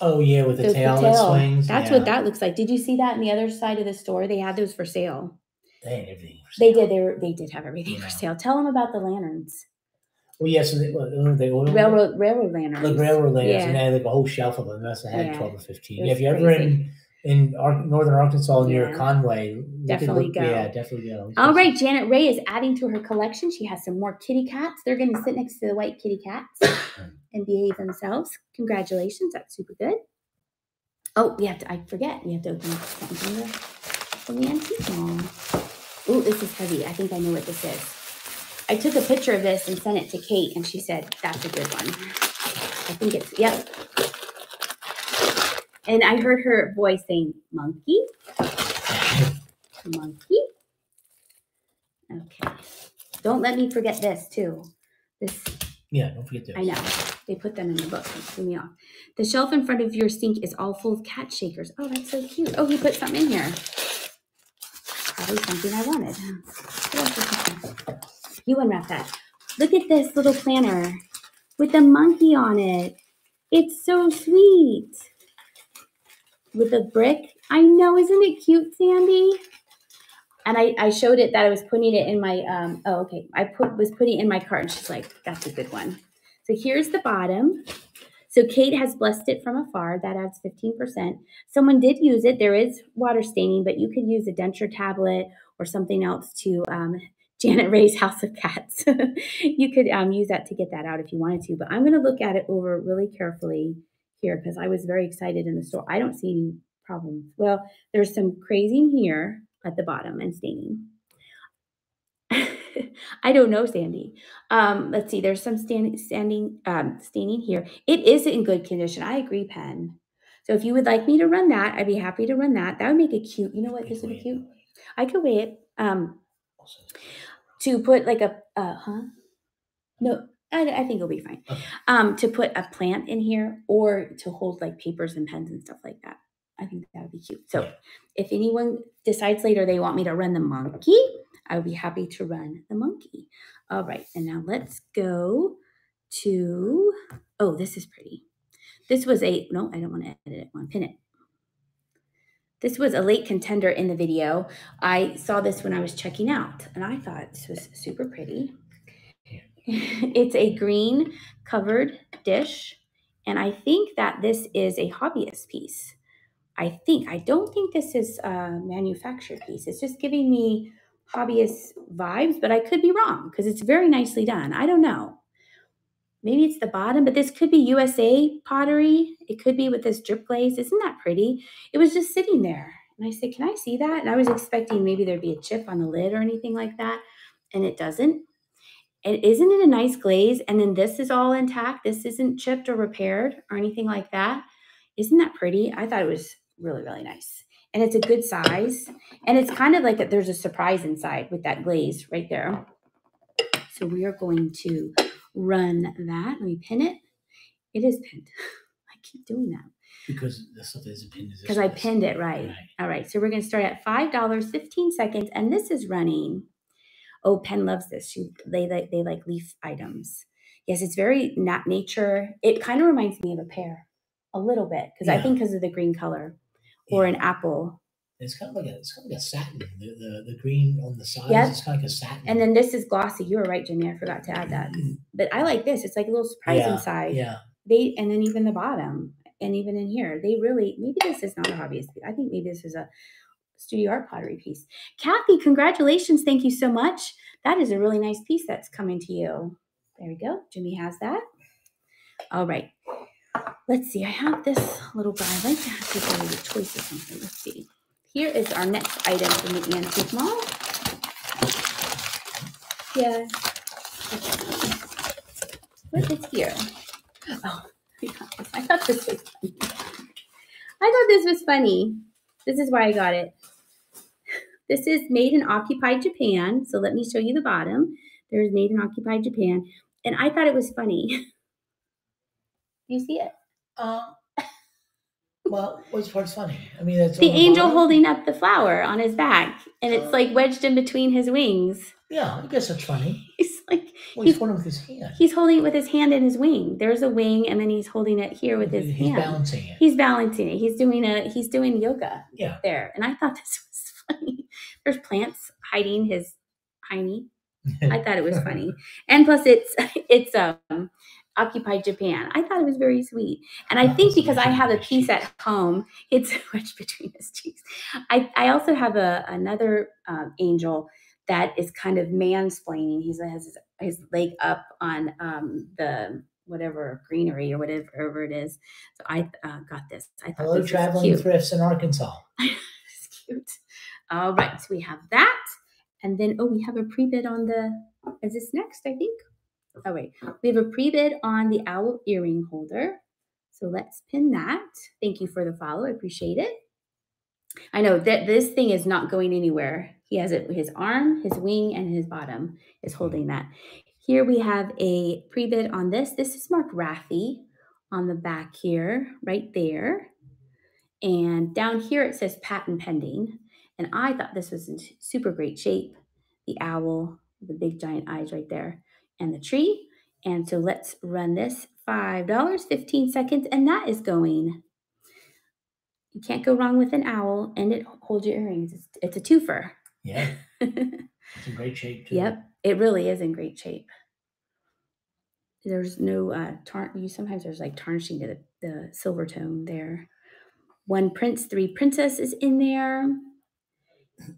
oh yeah, with the Those- tail that swings. That's yeah. what that looks like. Did you see that in the other side of the store? They had those for sale. They had everything. for They did. They were, they did have everything Yeah. for sale. Tell them about the lanterns. Well, yes, yeah, so they, they oil railroad railroad lanterns. Like railroad lanterns, Yeah. and they had like a whole shelf of them. They must have had Yeah. twelve or fifteen. Yeah, if you're ever in in Ar- northern Arkansas near. Conway, Definitely look- go. Yeah, definitely go. All right, Janet Ray is adding to her collection. She has some more kitty cats. They're going to sit next to the white kitty cats and behave themselves. Congratulations, that's super good. Oh, we have to. I forget. We have to open something from the, from the antique mall. Oh, this is heavy. I think I know what this is. I took a picture of this and sent it to Kate, and she said that's a good one. I think it's yep. And I heard her voice saying monkey, monkey. Okay. Don't let me forget this too. This Yeah, don't forget this. I know. They put them in the book. It threw me off. The shelf in front of your sink is all full of cat shakers. Oh, that's so cute. Oh, he put something in here. Probably something I wanted. You unwrap that. Look at this little planner with a monkey on it. It's so sweet. With a brick. I know, isn't it cute, Sandy? And I, I showed it that I was putting it in my um oh okay. I put was putting in my cart and she's like, that's a good one. So here's the bottom. So Kate has blessed it from afar. That adds 15%. Someone did use it. There is water staining, but you could use a denture tablet or something else to um, Janet Ray's House of Cats. you could um, use that to get that out if you wanted to. But I'm going to look at it over really carefully here because I was very excited in the store. I don't see any problems. Well, there's some crazing here at the bottom and staining. I don't know, Sandy. Um, let's see. There's some stand, standing um, staining here. It is in good condition. I agree, Pen. So if you would like me to run that, I'd be happy to run that. That would make it cute. You know what? This would be cute. I could weigh it. Um, to put like a uh, huh? No, I, I think it'll be fine. Um, to put a plant in here or to hold like papers and pens and stuff like that. I think that would be cute. So Yeah. if anyone decides later they want me to run the monkey, I would be happy to run the monkey. All right, and now let's go to oh, this is pretty. This was a no, I don't want to edit it. I want to pin it. This was a late contender in the video. I saw this when I was checking out, and I thought this was super pretty. it's a green covered dish, and I think that this is a hobbyist piece. I think I don't think this is a manufactured piece. It's just giving me hobbyist vibes, but I could be wrong because it's very nicely done. I don't know. Maybe it's the bottom, but this could be USA pottery. It could be with this drip glaze. Isn't that pretty? It was just sitting there. And I said, Can I see that? And I was expecting maybe there'd be a chip on the lid or anything like that. And it doesn't. And isn't it a nice glaze? And then this is all intact. This isn't chipped or repaired or anything like that. Isn't that pretty? I thought it was really, really nice. And it's a good size. And it's kind of like that there's a surprise inside with that glaze right there. So we are going to run that. Let me pin it. It is pinned. I keep doing that because the stuff isn't pinned. because I pinned it right. Right. All right. So we're going to start at $5, 15 seconds. And this is running. Oh, Pen loves this. She, they, like they like leaf items. Yes, it's very not nature. It kind of reminds me of a pear a little bit because I think because of the green color or Yeah. an apple. It's kind of like a it's kind of like a satin. The the, the green on the sides. Yep. It's kind of like a satin. And then this is glossy. You were right, Jimmy. I forgot to add that. Mm-hmm. But I like this. It's like a little surprise yeah, inside. Yeah. They and then even the bottom and even in here, they really maybe this is not a hobbyist. I think maybe this is a studio art pottery piece. Kathy, congratulations. Thank you so much. That is a really nice piece that's coming to you. There we go. Jimmy has that. All right. Let's see. I have this little guy. I'd like to have to go choice or something. Let's see. Here is our next item from the antique mall. Yeah. What is here? Oh, I thought this was funny. I thought this was funny. This is why I got it. This is made in occupied Japan. So let me show you the bottom. There's made in occupied Japan. And I thought it was funny. you see it? Uh, well, what's part's funny? I mean, that's The angel holding up the flower on his back. And it's like wedged in between his wings. Yeah, I guess that's funny. He's like, Well, he's He's- holding it with his hand. he's holding it with his hand and his wing. There's a wing, and then he's holding it here with his he's hand. balancing it. He's balancing it. He's doing a he's doing yoga Yeah. there. And I thought this was funny. There's plants hiding his hiney. I thought it was funny. And plus it's it's um Occupy Japan. I thought it was very sweet. And I think because I have a piece at home, it's wedged between his cheeks. I, I also have a another um, angel that is kind of mansplaining. He has his, his leg up on um, the whatever greenery or whatever it is. So I uh, got this. I thought Hello, traveling thrifts in Arkansas. it's cute. All right, so we have that, and then oh, we have a pre bid on the. Is this next? I think. Oh wait, we have a pre bid on the owl earring holder. So let's pin that. Thank you for the follow. I appreciate it. I know that this thing is not going anywhere. He has it, his arm, his wing, and his bottom is hmm. holding that. Here we have a pre-bid on this. This is Mark Rathie on the back here, right there. And down here it says patent pending. And I thought this was in super great shape. The owl, the big giant eyes right there, and the tree. And so let's run this $5, 15 seconds, and that is going. You can't go wrong with an owl, and it holds your earrings. It's, it's a twofer. Yeah. it's in great shape, too. Yep. It really is in great shape. There's no uh tar you sometimes there's like tarnishing to the, the silver tone there. One prince, three princess is in there.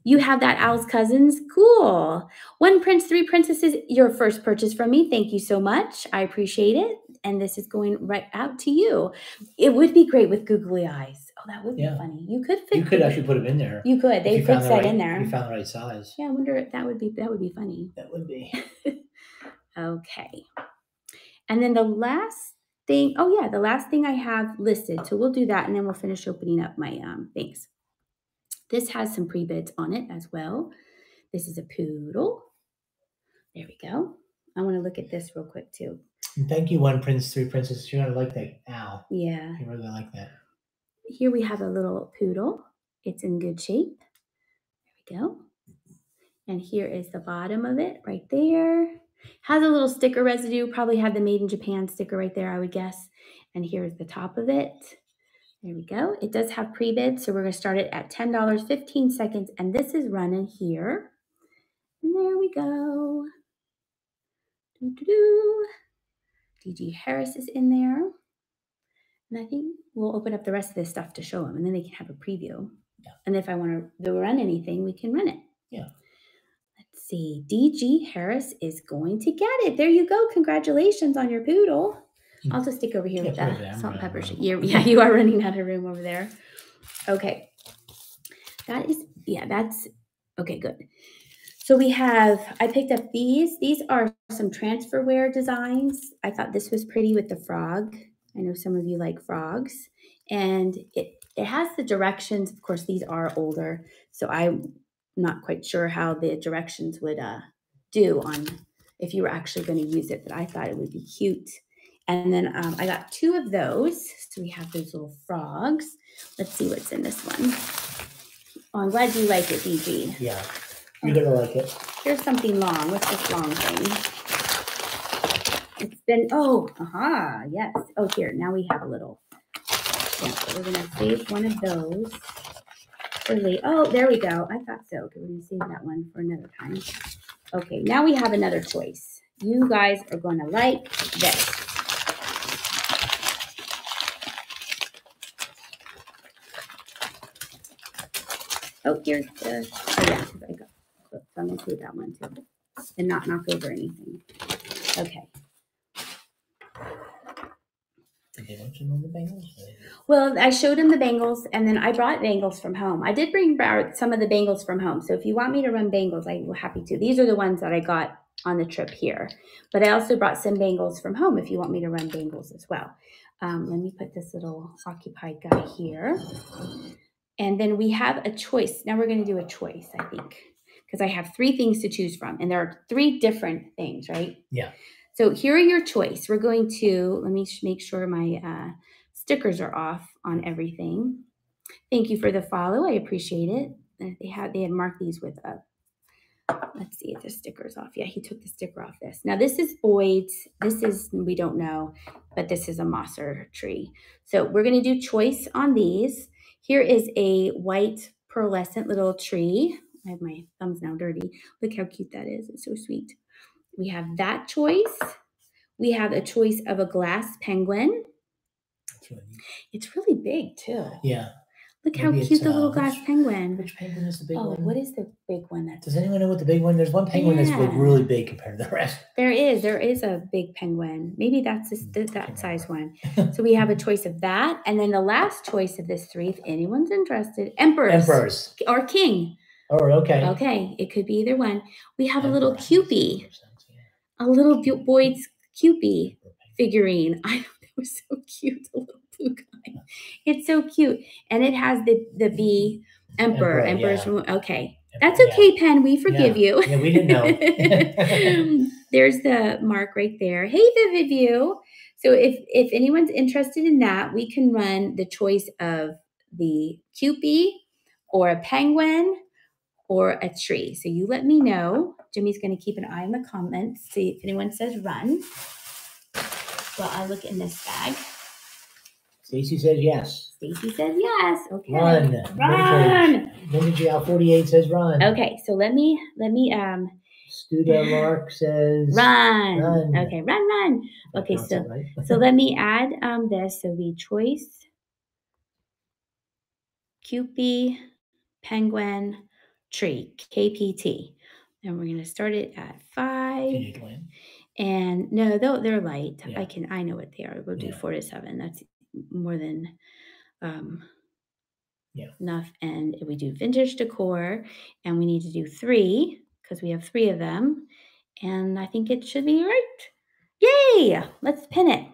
You have that Owl's Cousins. Cool. One prince, three princesses. Your first purchase from me. Thank you so much. I appreciate it. And this is going right out to you. It would be great with googly eyes. Oh, that would yeah. be funny. You could fit. You could actually put them in there. You could. They fix the that right, in there. You found the right size. Yeah, I wonder if that would be that would be funny. That would be. okay. And then the last thing, oh yeah, the last thing I have listed. So we'll do that and then we'll finish opening up my um things. This has some pre-bids on it as well. This is a poodle. There we go. I want to look at this real quick too. And thank you, One Prince, Three Princesses. You're gonna like that owl. Yeah. You really like that. Here we have a little poodle. It's in good shape. There we go. And here is the bottom of it right there. Has a little sticker residue, probably had the made in Japan sticker right there, I would guess. And here's the top of it. There we go. It does have pre-bid, so we're going to start it at $10, 15 seconds, and this is running here. And there we go. Doo -doo -doo. DG Harris is in there. And I think we'll open up the rest of this stuff to show them, and then they can have a preview. Yeah. And if I want to run anything, we can run it. Yeah. Let's see. DG Harris is going to get it. There you go. Congratulations on your poodle. I'll just stick over here yeah, with that salt and pepper. You're, yeah, you are running out of room over there. Okay. That is, yeah, that's okay, good. So we have, I picked up these. These are some transferware designs. I thought this was pretty with the frog. I know some of you like frogs. And it, it has the directions. Of course, these are older, so I'm not quite sure how the directions would uh, do on if you were actually going to use it, but I thought it would be cute. And then um, I got two of those. So we have those little frogs. Let's see what's in this one. Oh, I'm glad you like it, DG. Yeah, you're going to like it. Here's something long. What's this long thing? It's been, oh, aha, yes. Oh, here, now we have a little. Yeah, so we're going to save one of those. Really, oh, there we go. I thought so. Okay, we're to save that one for another time. Okay, now we have another choice. You guys are going to like this. Oh, here's the, oh yeah, I got, so I'm going to save that one too and not knock over anything. Okay. the bangles? Well, I showed him the bangles, and then I brought bangles from home. I did bring some of the bangles from home. So if you want me to run bangles, I'm happy to. These are the ones that I got on the trip here. But I also brought some bangles from home if you want me to run bangles as well. Um, let me put this little occupied guy here. And then we have a choice. Now we're going to do a choice, I think, because I have three things to choose from. And there are three different things, right? Yeah. So here are your choice. We're going to, let me make sure my uh, stickers are off on everything. Thank you for the follow. I appreciate it. Uh, they had they had marked these with a, let's see if the sticker's off. Yeah, he took the sticker off this. Now this is Boyd's. This is, we don't know, but this is a Mosser tree. So we're going to do choice on these. Here is a white pearlescent little tree. I have my thumbs now dirty. Look how cute that is. It's so sweet. We have that choice. We have a choice of a glass penguin. That's really neat. It's really big too. Yeah. Look how Maybe cute it's, the uh, little glass which- penguin. Which penguin is the big Oh, one? what is the big one that's Does anyone know what the big one? There's one penguin that's like really big compared to the rest. There is. There is a big penguin. Maybe that's this, Hmm, th- that size one. So we have a choice of that. And then the last choice of this three, if anyone's interested, emperors Emperors. or king. Oh, okay. Okay, it could be either one. We have a little Emperor, think Kewpie, yeah. a little Boyd's Kewpie figurine. I thought that was so cute, the little blue. It's so cute. And it has the, the bee emperor. Emperor, Emperor's yeah. room. Okay. That's yeah. okay, Pen. We forgive Yeah. you. Yeah, we didn't know. There's the mark right there. Hey, Vivid View. So if if anyone's interested in that, we can run the choice of the Kewpie or a penguin or a tree. So you let me know. Jimmy's going to keep an eye on the comments, see if anyone says run. Well, I look in this bag. Stacy says yes. Stacy says yes. Okay. Run. Run. Vintage Al 48 says run. Okay, so let me let me um Studio Mark says run. Run. Okay, run, run. Okay, so right? So let me add um, this. So we choice Kewpie, Penguin, Tree, KPT. And we're going to start it at five. And no, they're, they're light. I can, I know what they are. We'll do Yeah. four to seven. That's more than um, Yeah. enough. And we do vintage decor and we need to do three because we have three of them. And I think it should be right. Yay! Let's pin it.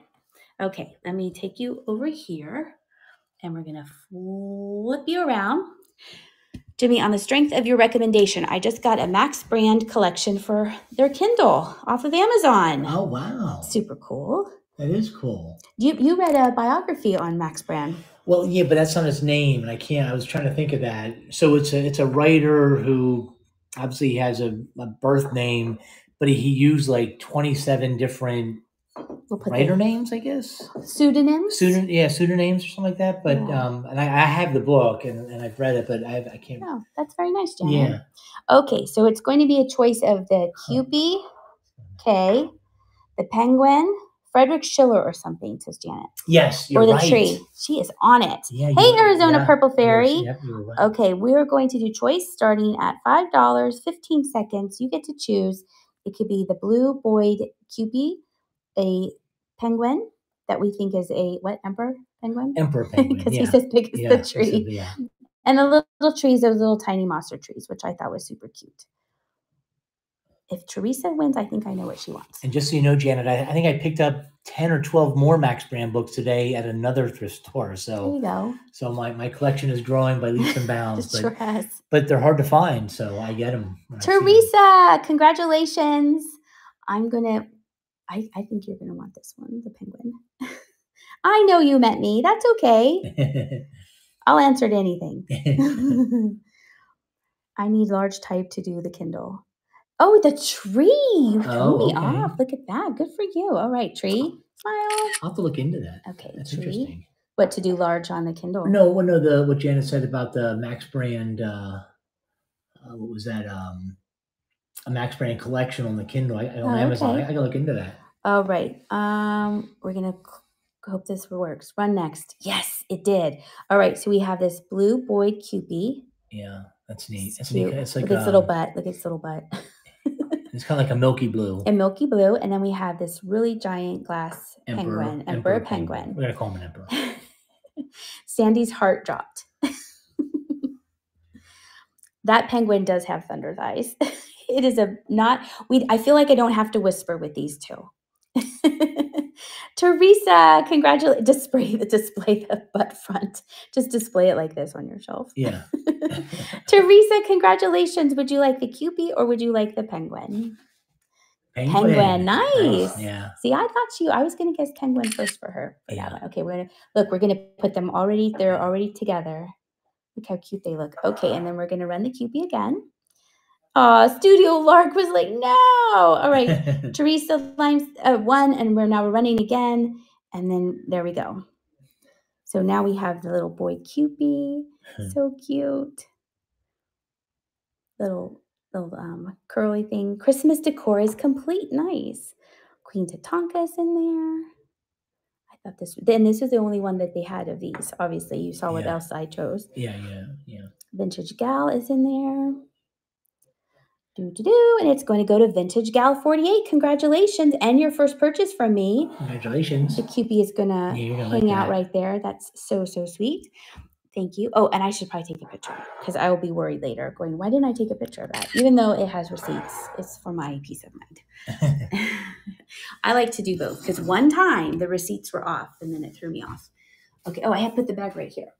Okay, let me take you over here and we're going to flip you around. Jimmy, on the strength of your recommendation, I just got a Max Brand collection for their Kindle off of Amazon. Oh wow. Super cool. That is cool. You you read a biography on Max Brand. Well, yeah, but that's not his name, and I can't. I was trying to think of that. So it's a it's a writer who obviously has a, a birth name, but he, he used like twenty seven different We'll writer names, I guess. pseudonyms. Pseudo, yeah, pseudonyms or something like that. But Yeah. um, and I, I have the book and, and I've read it, but I, I can't. Oh, that's very nice, Janet. Yeah. Okay, so it's going to be a choice of the. Kewpie, K, the Penguin, Frederick Schiller or something, says Janet. Yes, you're or the right. tree. She is on it. Yeah. Hey, Arizona yeah, Purple Fairy. You right. Okay, we're going to do choice starting at $5, 15 seconds. You get to choose. It could be the blue Boyd Kewpie, a penguin that we think is a what emperor penguin? Emperor penguin. Because he's as big as the tree. Yeah. And the little, little trees, those little tiny monster trees, which I thought was super cute. If Teresa wins, I think I know what she wants. And just so you know, Janet, I, I think I picked up ten or twelve more Max Brand books today at another thrift store. So There you go. so my, my collection is growing by leaps and bounds. But sure has. but they're hard to find, so I get them. Teresa, congratulations. I'm gonna I, I think you're gonna want this one, the penguin. I know you met me. That's okay. I'll answer to anything. I need large type to do the Kindle. Oh, the tree. You threw Oh, me okay. off. Look at that. Good for you. All right, tree. Smile. I'll have to look into that. Okay, That's tree. interesting. What to do large on the Kindle? No, well, no, the what Janet said about the Max Brand. Uh, uh, what was that? Um, a Max Brand collection on the Kindle I, on Oh, Amazon. okay. I, I gotta look into that. All right. Um, we're gonna hope this works. Run next. Yes, it did. All right. So we have this blue boy Kewpie. Yeah, that's neat. It's That's neat. It's like Look at its little um, butt. Look at its little butt. It's kind of like a milky blue. and milky blue. And then we have this really giant glass penguin, emperor, penguin. We're gonna call him an emperor. Sandy's heart dropped. that penguin does have thunder thighs. it is a not we I feel like I don't have to whisper with these two. Teresa, congratulate display the display the butt front. Just display it like this on your shelf. Yeah. Teresa, congratulations. Would you like the Kewpie or would you like the penguin? Penguin, nice. Yeah. See, I got you. I was gonna guess penguin first for her. For Yeah. Okay, we're gonna look. We're gonna put them already. They're already together. Look how cute they look. Okay, and then we're gonna run the Kewpie again. Aw, Studio Lark was like, no. All right, Teresa Limes uh, one, and we're now running again, and then there we go. So now we have the little boy Kewpie. So cute. little little um, curly thing. Christmas decor is complete. Nice. Queen Tatanka is in there. I thought this. Then this was the only one that they had of these. Obviously, you saw what Yeah. else I chose. Yeah, yeah, yeah. Vintage Gal is in there. Do do do, and it's going to go to Vintage Gal 48. Congratulations, and your first purchase from me. Congratulations. The Cupid is gonna Yeah, hang like out right there. That's so so sweet. Thank you. Oh, and I should probably take a picture because I will be worried later. Going, why didn't I take a picture of that? Even though it has receipts, it's for my peace of mind. I like to do both because one time the receipts were off and then it threw me off. Okay. Oh, I have put the bag right here.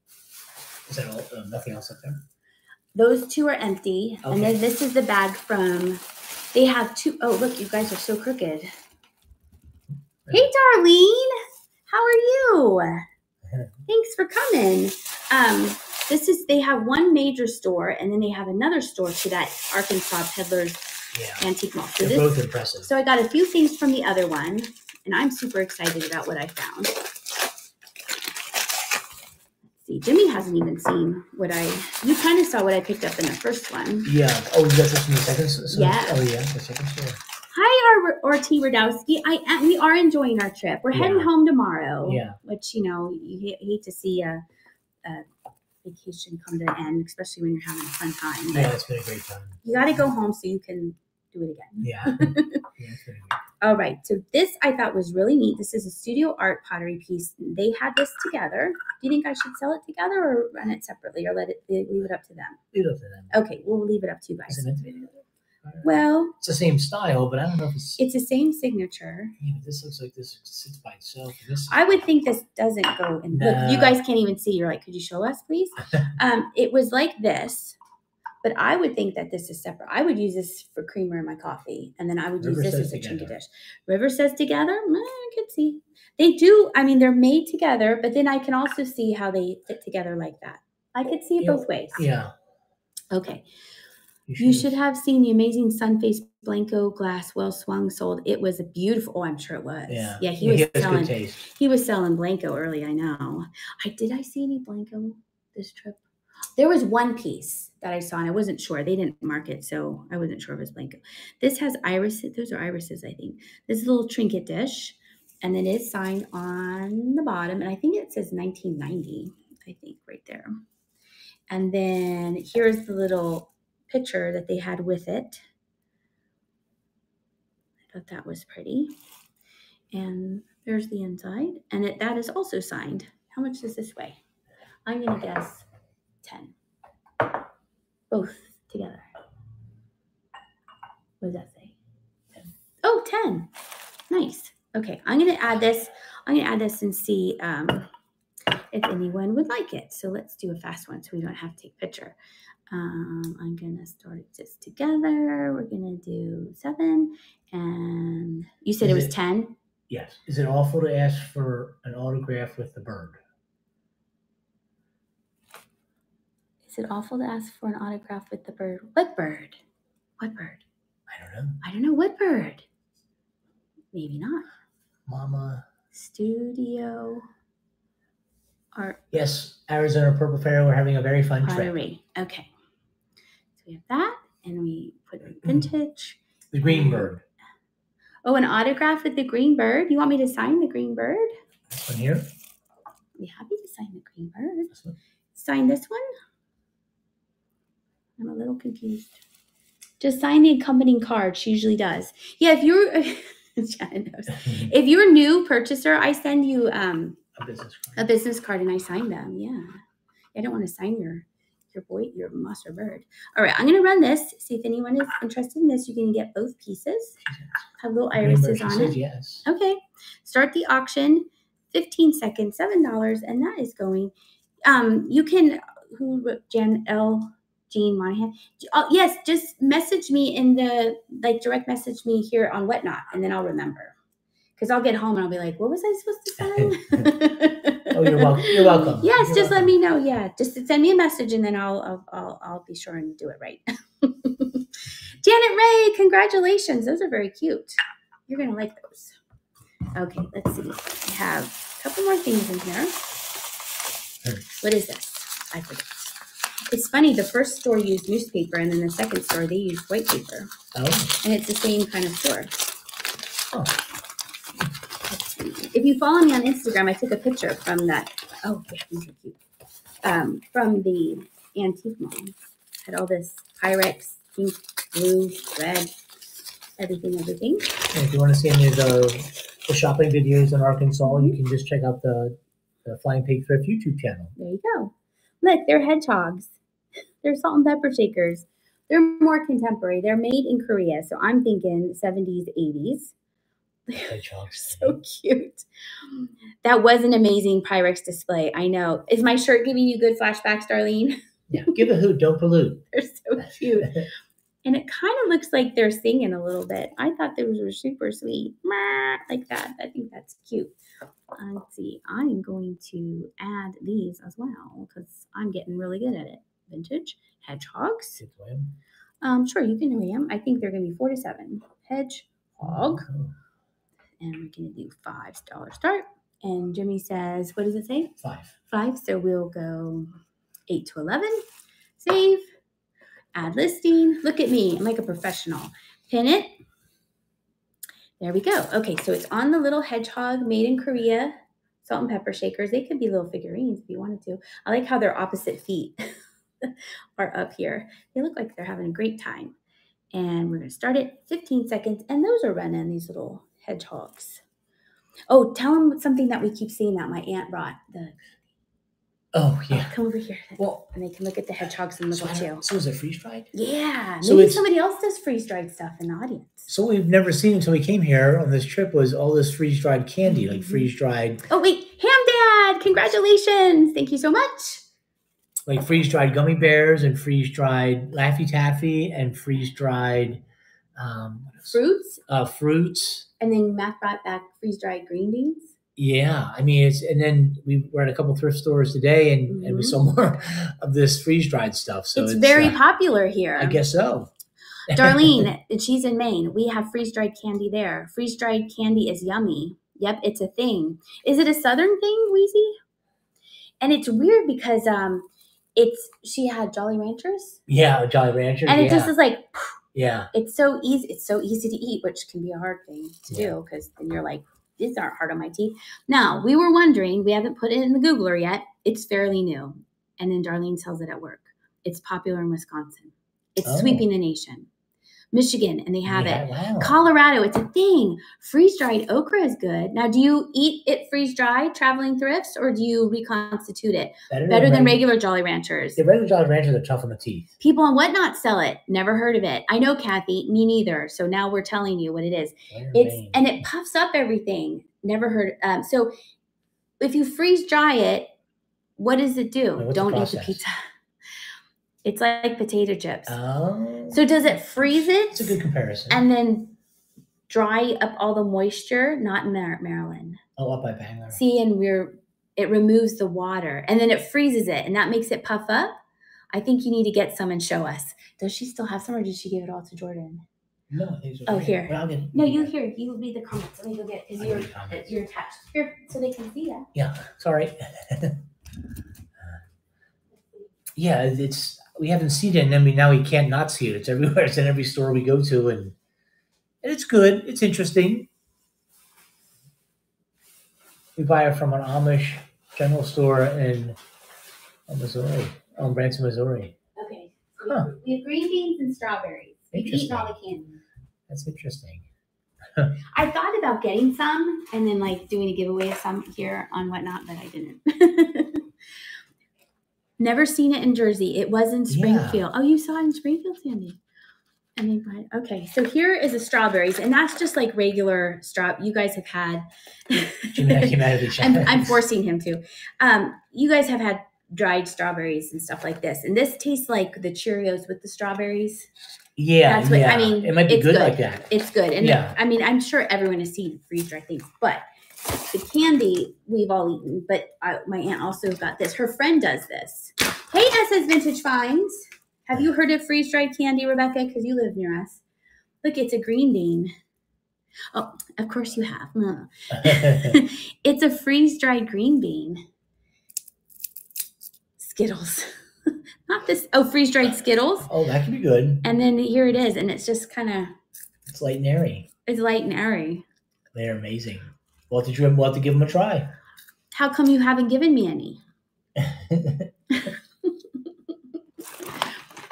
Is that all? Uh, nothing else up there? Those two are empty, and then this is the bag from. They have two oh look, you guys are so crooked. Hey, Darlene, how are you? Thanks for coming. Um, this is they have one major store, and then they have another store to that Arkansas Peddlers Yeah. Antique Mall. So They're this, both impressive. so I got a few things from the other one, and I'm super excited about what I found. See, Jimmy hasn't even seen what I. You kind of saw what I picked up in the first one. yeah. Oh, you got this from the second? s- s- Yes. Oh, yeah. The second store. Hi, Ar- Orty Radowski. I am, we are enjoying our trip. We're heading home tomorrow. Yeah. Which you know you hate, to see a, a vacation come to an end, especially when you're having a fun time. But Yeah, it's been a great time. you got to go home so you can do it again. Yeah. yeah it's been good. All right. So this I thought was really neat. This is a studio art pottery piece. They had this together. Do you think I should sell it together or run it separately or let it leave it up to them? Leave it up to them. Okay, we'll leave it up to you guys. it meant to be together? I don't know. Well, it's the same style, but I don't know if it's. it's the same signature. yeah, this looks like this sits by itself. This. I would think this doesn't go in. Look, you guys can't even see. You're like, could you show us, please? um, it was like this, but I would think that this is separate. I would use this for creamer in my coffee, and then I would River use this as a together. dish. River says together. Mm, I could see. They do. I mean, they're made together, but then I can also see how they fit together like that. I could see it Yeah. both ways. yeah. Okay. You should have seen the amazing Sunface Blenko glass well swung sold. It was a beautiful. Oh, I'm sure it was. Yeah. Yeah, he was selling. He was selling Blenko early, I know. I did I see any Blenko this trip? There was one piece that I saw and I wasn't sure. They didn't mark it, so I wasn't sure if it was Blenko. This has irises. Those are irises, I think. This is a little trinket dish. And then it's signed on the bottom. And I think it says 1990, I think, right there. And then here's the little picture that they had with it. I thought that was pretty. And there's the inside. And it, that is also signed. How much does this weigh? I'm to guess 10. Both together. What does that say? 10. Oh, 10. Nice. Okay, I'm going to add this. I'm going to add this and see um, if anyone would like it. So let's do a fast one so we don't have to take a picture. Um, I'm going to start this together. We're going to do seven. And you said it was it- 10? Yes. Is it awful to ask for an autograph with the bird? Is it awful to ask for an autograph with the bird? What bird? What bird? I don't know. I don't know. What bird? Maybe not. Mama. Studio art Yes, Arizona Purple Fair. We're having a very fun trip. Okay. So we have that, and we put mm-hmm. vintage. The green bird. Oh, an autograph with the green bird. You want me to sign the green bird? This one here. I'd Be happy to sign the green bird. This one. Sign this one. I'm a little confused. Just sign the accompanying card. She usually does. Yeah, if you're knows. if you're a new purchaser, I send you um, a business a card. business card and I sign them. Yeah, I don't want to sign your your boy your monster bird. All right, I'm gonna run this. See if anyone is interested in this. You can get both pieces. Have little irises on it. yes. Okay. Start the auction. 15 seconds, seven dollars, and that is going. Um, you can who wrote Jan L. Jean Monahan. Oh, yes, just message me in the like direct message me here on whatnot, and then I'll remember. Because I'll get home and I'll be like, what was I supposed to sign? Oh, you're welcome. You're welcome. Yes, You're just let me know. Yeah, just send me a message and then I'll I'll I'll, I'll be sure and do it right. Janet Ray, congratulations! Those are very cute. You're gonna like those. Okay, let's see. I have a couple more things in here. What is this? I forget. It's funny, the first store used newspaper and then the second store they used white paper. Oh, And it's the same kind of store. Oh. If you follow me on Instagram, I took a picture from that. Oh, yeah, these are cute. Um, from the antique mall. Had all this Pyrex, pink, blue, red, everything, everything. and if you want to see any of the, the shopping videos in Arkansas, you can just check out the, the Flying Pig Thrift YouTube channel. There you go. Look, they're hedgehogs. They're salt and pepper shakers. They're more contemporary. They're made in Korea. So I'm thinking 70s, 80s. Hedgehogs. So cute. That was an amazing Pyrex display. I know. Is my shirt giving you good flashbacks, Darlene? Yeah, give a hoot, don't pollute. They're so cute. And it kind of looks like they're singing a little bit. I thought those were super sweet. Like that. I think that's cute. Let's see. I'm going to add these as well because I'm getting really good at it. Vintage hedgehogs. Good for him. Um, sure, you can weigh them. I think they're going to be four to seven. Hedgehog. And we're going to do five dollar start. And Jimmy says, what does it say? Five. Five. So we'll go eight to 11. Save. Add listing. Look at me. I'm like a professional. Pin it. There we go. Okay, so it's on the little hedgehog made in Korea salt and pepper shakers. They could be little figurines if you wanted to. I like how their opposite feet are up here. They look like they're having a great time. And we're going to start it 15 seconds. And those are running, these little hedgehogs. Oh, tell them something that we keep seeing that my aunt brought. The Oh, yeah. come over here. Well, and they can look at the hedgehogs and look so, at you. so is it freeze dried? Yeah, So maybe somebody else does freeze dried stuff in the audience. So we've never seen until we came here on this trip was all this freeze dried candy, like Mhm. freeze dried, Oh wait, Ham Dad, congratulations! Thank you so much. like freeze dried gummy bears and freeze dried Laffy Taffy and freeze dried um. Fruits, uh, fruits. and then Matt brought back freeze dried green beans. Yeah, I mean it's and then we were at a couple thrift stores today and, and we Mhm. saw more of this freeze dried stuff. So it's, it's, very uh, popular here. I guess so. Darlene, she's in Maine. We have freeze dried candy there. Freeze dried candy is yummy. Yep, it's a thing. Is it a southern thing, Wheezy? And it's weird because um, it's she had Jolly Ranchers, yeah, Jolly Ranchers. and yeah, it just is like yeah. it's so easy. It's so easy to eat, which can be a hard thing to Yeah. do because then you're like, these aren't hard on my teeth. Now we were wondering. We haven't put it in the Googler yet. It's fairly new, and then Darlene sells it at work. It's popular in Wisconsin. It's Oh. sweeping the nation. Michigan, and they have yeah, it. Wow. Colorado, it's a thing. Freeze dried okra is good. Now, do you eat it freeze dried, traveling thrifts, or do you reconstitute it? Better than regular Jolly Ranchers. The regular Jolly Ranchers are tough on the teeth. People on Whatnot sell it. Never heard of it. I know, Kathy. Me neither. So now we're telling you what it is. It's and it puffs up everything. Never heard. Um, so if you freeze dry it, what does it do? what's Don't eat the pizza. It's like potato chips. Oh, so does it freeze it? it's a good comparison. and then dry up all the moisture, not in Mar- Maryland. oh, up by Bangor. See, and we're it removes the water and then it freezes it and that makes it puff up. I think you need to get some and show us. Does she still have some or did she give it all to Jordan? No, these Oh, here. But I'll get- No, you here. You will be the comments. Let me go get because you're get you're attached here so they can see that. Yeah, sorry. yeah, it's we haven't seen it, and then we now we can't not see it. It's everywhere. It's in every store we go to, and and it's good. It's interesting. We buy it from an Amish general store in Missouri, um, Branson, Missouri. Okay. Huh. We have green beans and strawberries. We've eaten all the candy. That's interesting. I thought about getting some and then like doing a giveaway of some here on whatnot, but I didn't. Never seen it in Jersey. It was in Yeah. Springfield. Oh, you saw it in Springfield, Sandy. And then right, okay, so here is the strawberries, and that's just like regular straw. You guys have had. I'm, I'm forcing him to. Um, you guys have had dried strawberries and stuff like this, and this tastes like the Cheerios with the strawberries. Yeah, That's what- I mean, it might be good, good. like that. It's good, and Yeah. I mean, I'm sure everyone has seen freeze dried things, but the candy we've all eaten. But I, my aunt also got this. Her friend does this. Hey, SS Vintage Finds. Have you heard of freeze dried candy, Rebecca? Because you live near us. Look, it's a green bean. Oh, of course you have. It's a freeze dried green bean. Skittles. Not this. Oh, freeze dried Skittles. Oh, that could be good. And then here it is, and it's just kind of It's light and airy. it's light and airy. They're amazing. We'll have to, try- we'll have to give them a try. How come you haven't given me any?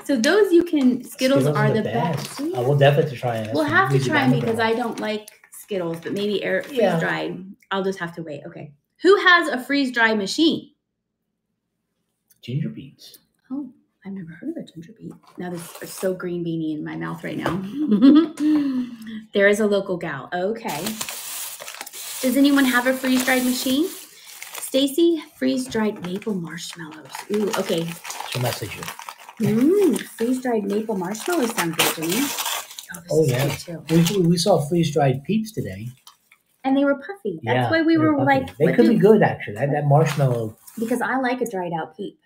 So those you can Skittles, are the best. Uh, we'll definitely try it. We'll have to try them because I don't like Skittles, but maybe air freeze Yeah. dried. I'll just have to wait. Okay. Who has a freeze dry machine? ginger beets. Oh, I've never heard of a ginger beet. Now this is so green beanie in my mouth right now. there is a local gal. Okay. Does anyone have a freeze dried machine? Stacy, freeze dried maple marshmallows. Ooh, okay. She'll message you. Mmm, freeze dried maple marshmallows sound good to me. Oh, Oh, yeah. We, we saw freeze dried peeps today. And they were puffy. That's yeah, why we they were like, they could be good actually. That, that marshmallow. because I like a dried out peep.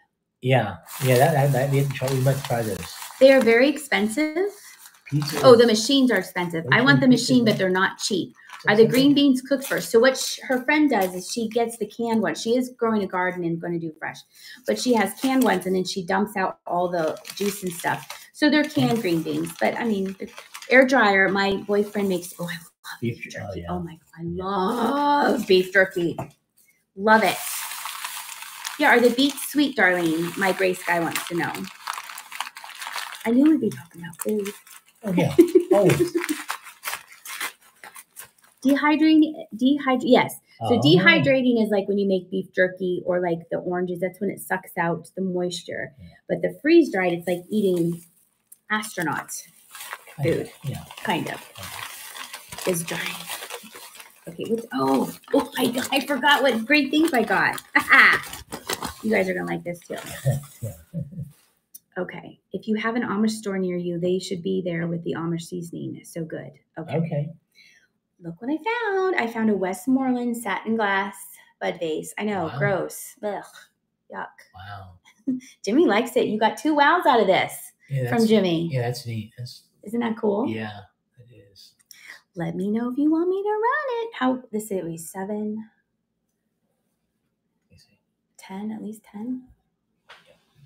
Yeah, yeah. That, that, that we, have to try, we might try those. They are very expensive. Pizza. Oh, the machines are expensive. I want the machine, but they're not cheap. Are the green beans cooked first? So what sh- her friend does is she gets the canned ones. She is growing a garden and going to do fresh, but she has canned ones and then she dumps out all the juice and stuff. So they're canned green beans. But I mean, the air dryer. My boyfriend makes. Oh, I love Beef beef jer- oh, jerky. yeah. Oh my god, I love beef jerky. Love it. Yeah, are the beets sweet, Darlene? My gray sky wants to know. I knew we'd be talking about food. Oh yeah. Always. Oh. Dehydrating, dehydrate. Yes. So Oh. dehydrating is like when you make beef jerky or like the oranges. That's when it sucks out the moisture. Yeah. But the freeze dried, it's like eating astronauts, Kind of, food. Yeah. kind of, is drying. Okay. What's, oh, oh god! I forgot what great things I got. you guys are gonna like this too. Yeah. Okay. If you have an Amish store near you, they should be there with the Amish seasoning. It's so good. Okay. Okay. Look what I found. I found a Westmoreland satin glass bud vase. I know, Wow. gross. Ugh, yuck. Wow. Jimmy likes it. You got two wows out of this Yeah. from Jimmy. yeah, that's neat. That's, Isn't that cool? yeah, it is. Let me know if you want me to run it. How this is we seven, Let me see. ten, at least ten.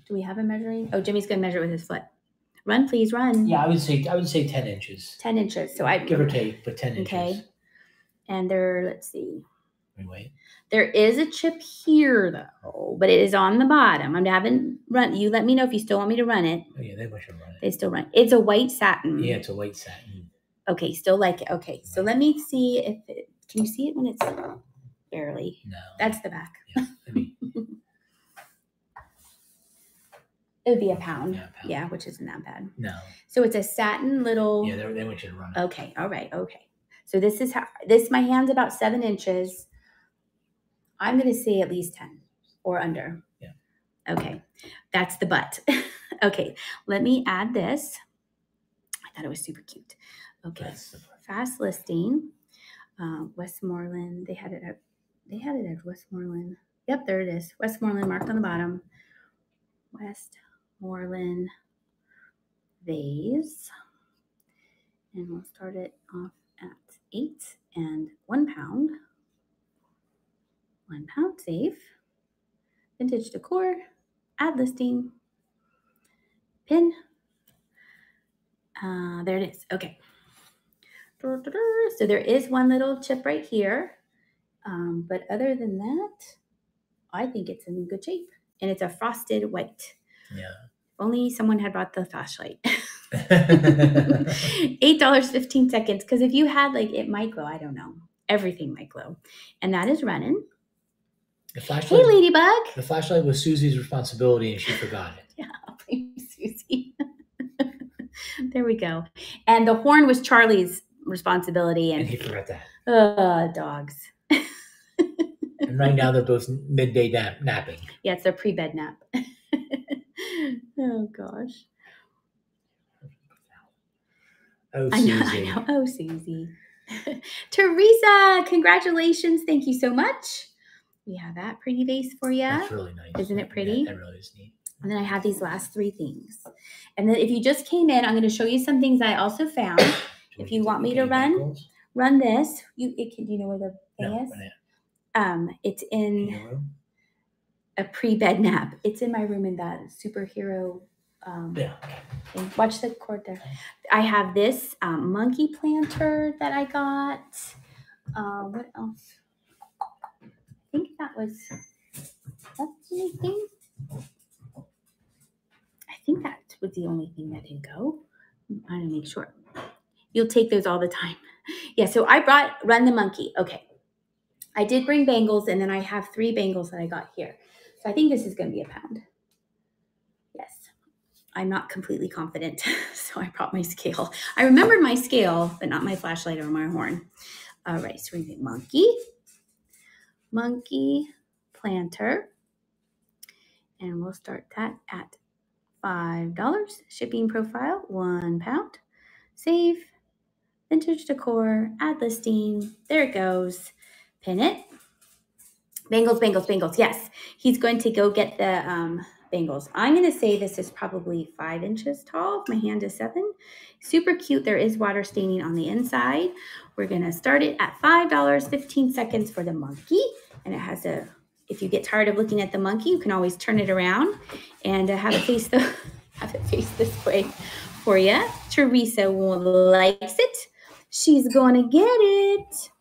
Do we have a measuring? Oh, Jimmy's gonna measure it with his foot. Run, please run. Yeah, I would say I would say ten inches, Ten inches. So I give or take, but ten Okay. inches. And there, let's see. Wait, wait. There is a chip here though, but it is on the bottom. I'm having run. You let me know if you still want me to run it. Oh yeah, they must have run it. They still run. It's a white satin. Yeah, it's a white satin. Okay, still like it. Okay, so let me see if it. Can you see it when it's barely? No. That's the back. yeah. It would be a pound. Yeah, a pound. Yeah, which isn't that bad. no. So it's a satin little. Yeah, they, they want you to run it. Okay. All right. Okay. So this is how this. My hand's about seven inches. I'm gonna say at least ten or under. Yeah. Okay, that's the butt. okay, let me add this. I thought it was super cute. Okay, fast listing. Uh, Westmoreland. They had it at. They had it at Westmoreland. Yep, there it is. Westmoreland marked on the bottom. Westmoreland vase. And we'll start it off at eight and one pound. One pound safe. Vintage decor. Add listing. Pin. Uh, there it is. Okay. So there is one little chip right here. Um, but other than that, I think it's in good shape. And it's a frosted white. Yeah. Only someone had brought the flashlight. Eight dollars fifteen seconds. Because if you had like it might glow, I don't know. Everything might glow, and that is running. the Hey, flashlight. ladybug. The flashlight was Susie's responsibility, and she forgot it. Yeah, I'll blame Susie. there we go. And the horn was Charlie's responsibility, And he forgot that. uh, dogs. And right now they're both midday nap- napping. Yeah, it's their pre-bed nap. oh gosh. Oh, I know, I Susie. know. Oh, Susie. Teresa, congratulations. Thank you so much. We have that pretty vase for you. That's really nice. Isn't it Yeah, pretty? that really is neat. And then I have these last three things. And then if you just came in, I'm going to show you some things I also found. If you want me to run, ankles? Run this. You it can do you know where the thing No, is? Um, it's In in your room? A pre-bed nap. It's in my room in that superhero. Um, Yeah. thing. Watch the cord there. I have this um, monkey planter that I got. Uh, what else? I think that was that's the only thing. I think that was the only thing that didn't go. I want to make sure. You'll take those all the time. Yeah, so I brought Run the Monkey. Okay. I did bring bangles, and then I have three bangles that I got here. So I think this is going to be a pound. Yes. I'm not completely confident, so I brought my scale. I remembered my scale, but not my flashlight or my horn. All right, so we get monkey, monkey planter, and we'll start that at $5. Shipping profile, one pound. Save, vintage decor, add listing. There it goes. Pin it. Bangles, bangles, bangles. Yes, he's going to go get the um, bangles. I'm going to say this is probably five inches tall. My hand is seven. Super cute. There is water staining on the inside. We're going to start it at $5, 15 seconds for the monkey. And it has a, if you get tired of looking at the monkey, you can always turn it around and uh, have it face the, have it face this way for you. Teresa likes it. She's going to get it.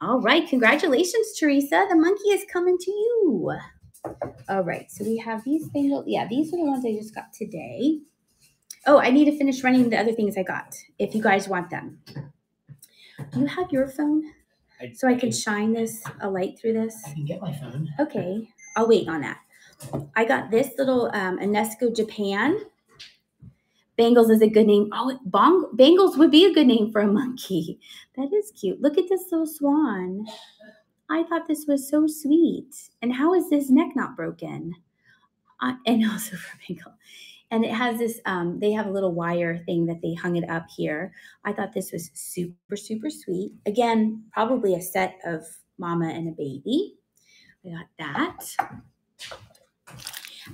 All right. Congratulations, Teresa. The monkey is coming to you. All right. So we have these bangles. Yeah, these are the ones I just got today. Oh, I need to finish running the other things I got if you guys want them. Do you have your phone? I- So I can shine this, a light through this? I can get my phone. Okay, I'll wait on that. I got this little um, Enesco Japan. Bangles is a good name. Oh, bong- Bangles would be a good name for a monkey. That is cute. Look at this little swan. I thought this was so sweet. And how is this neck not broken? Uh, and also for Bangle. And it has this, um, they have a little wire thing that they hung it up here. I thought this was super, super sweet. Again, probably a set of mama and a baby. I got that.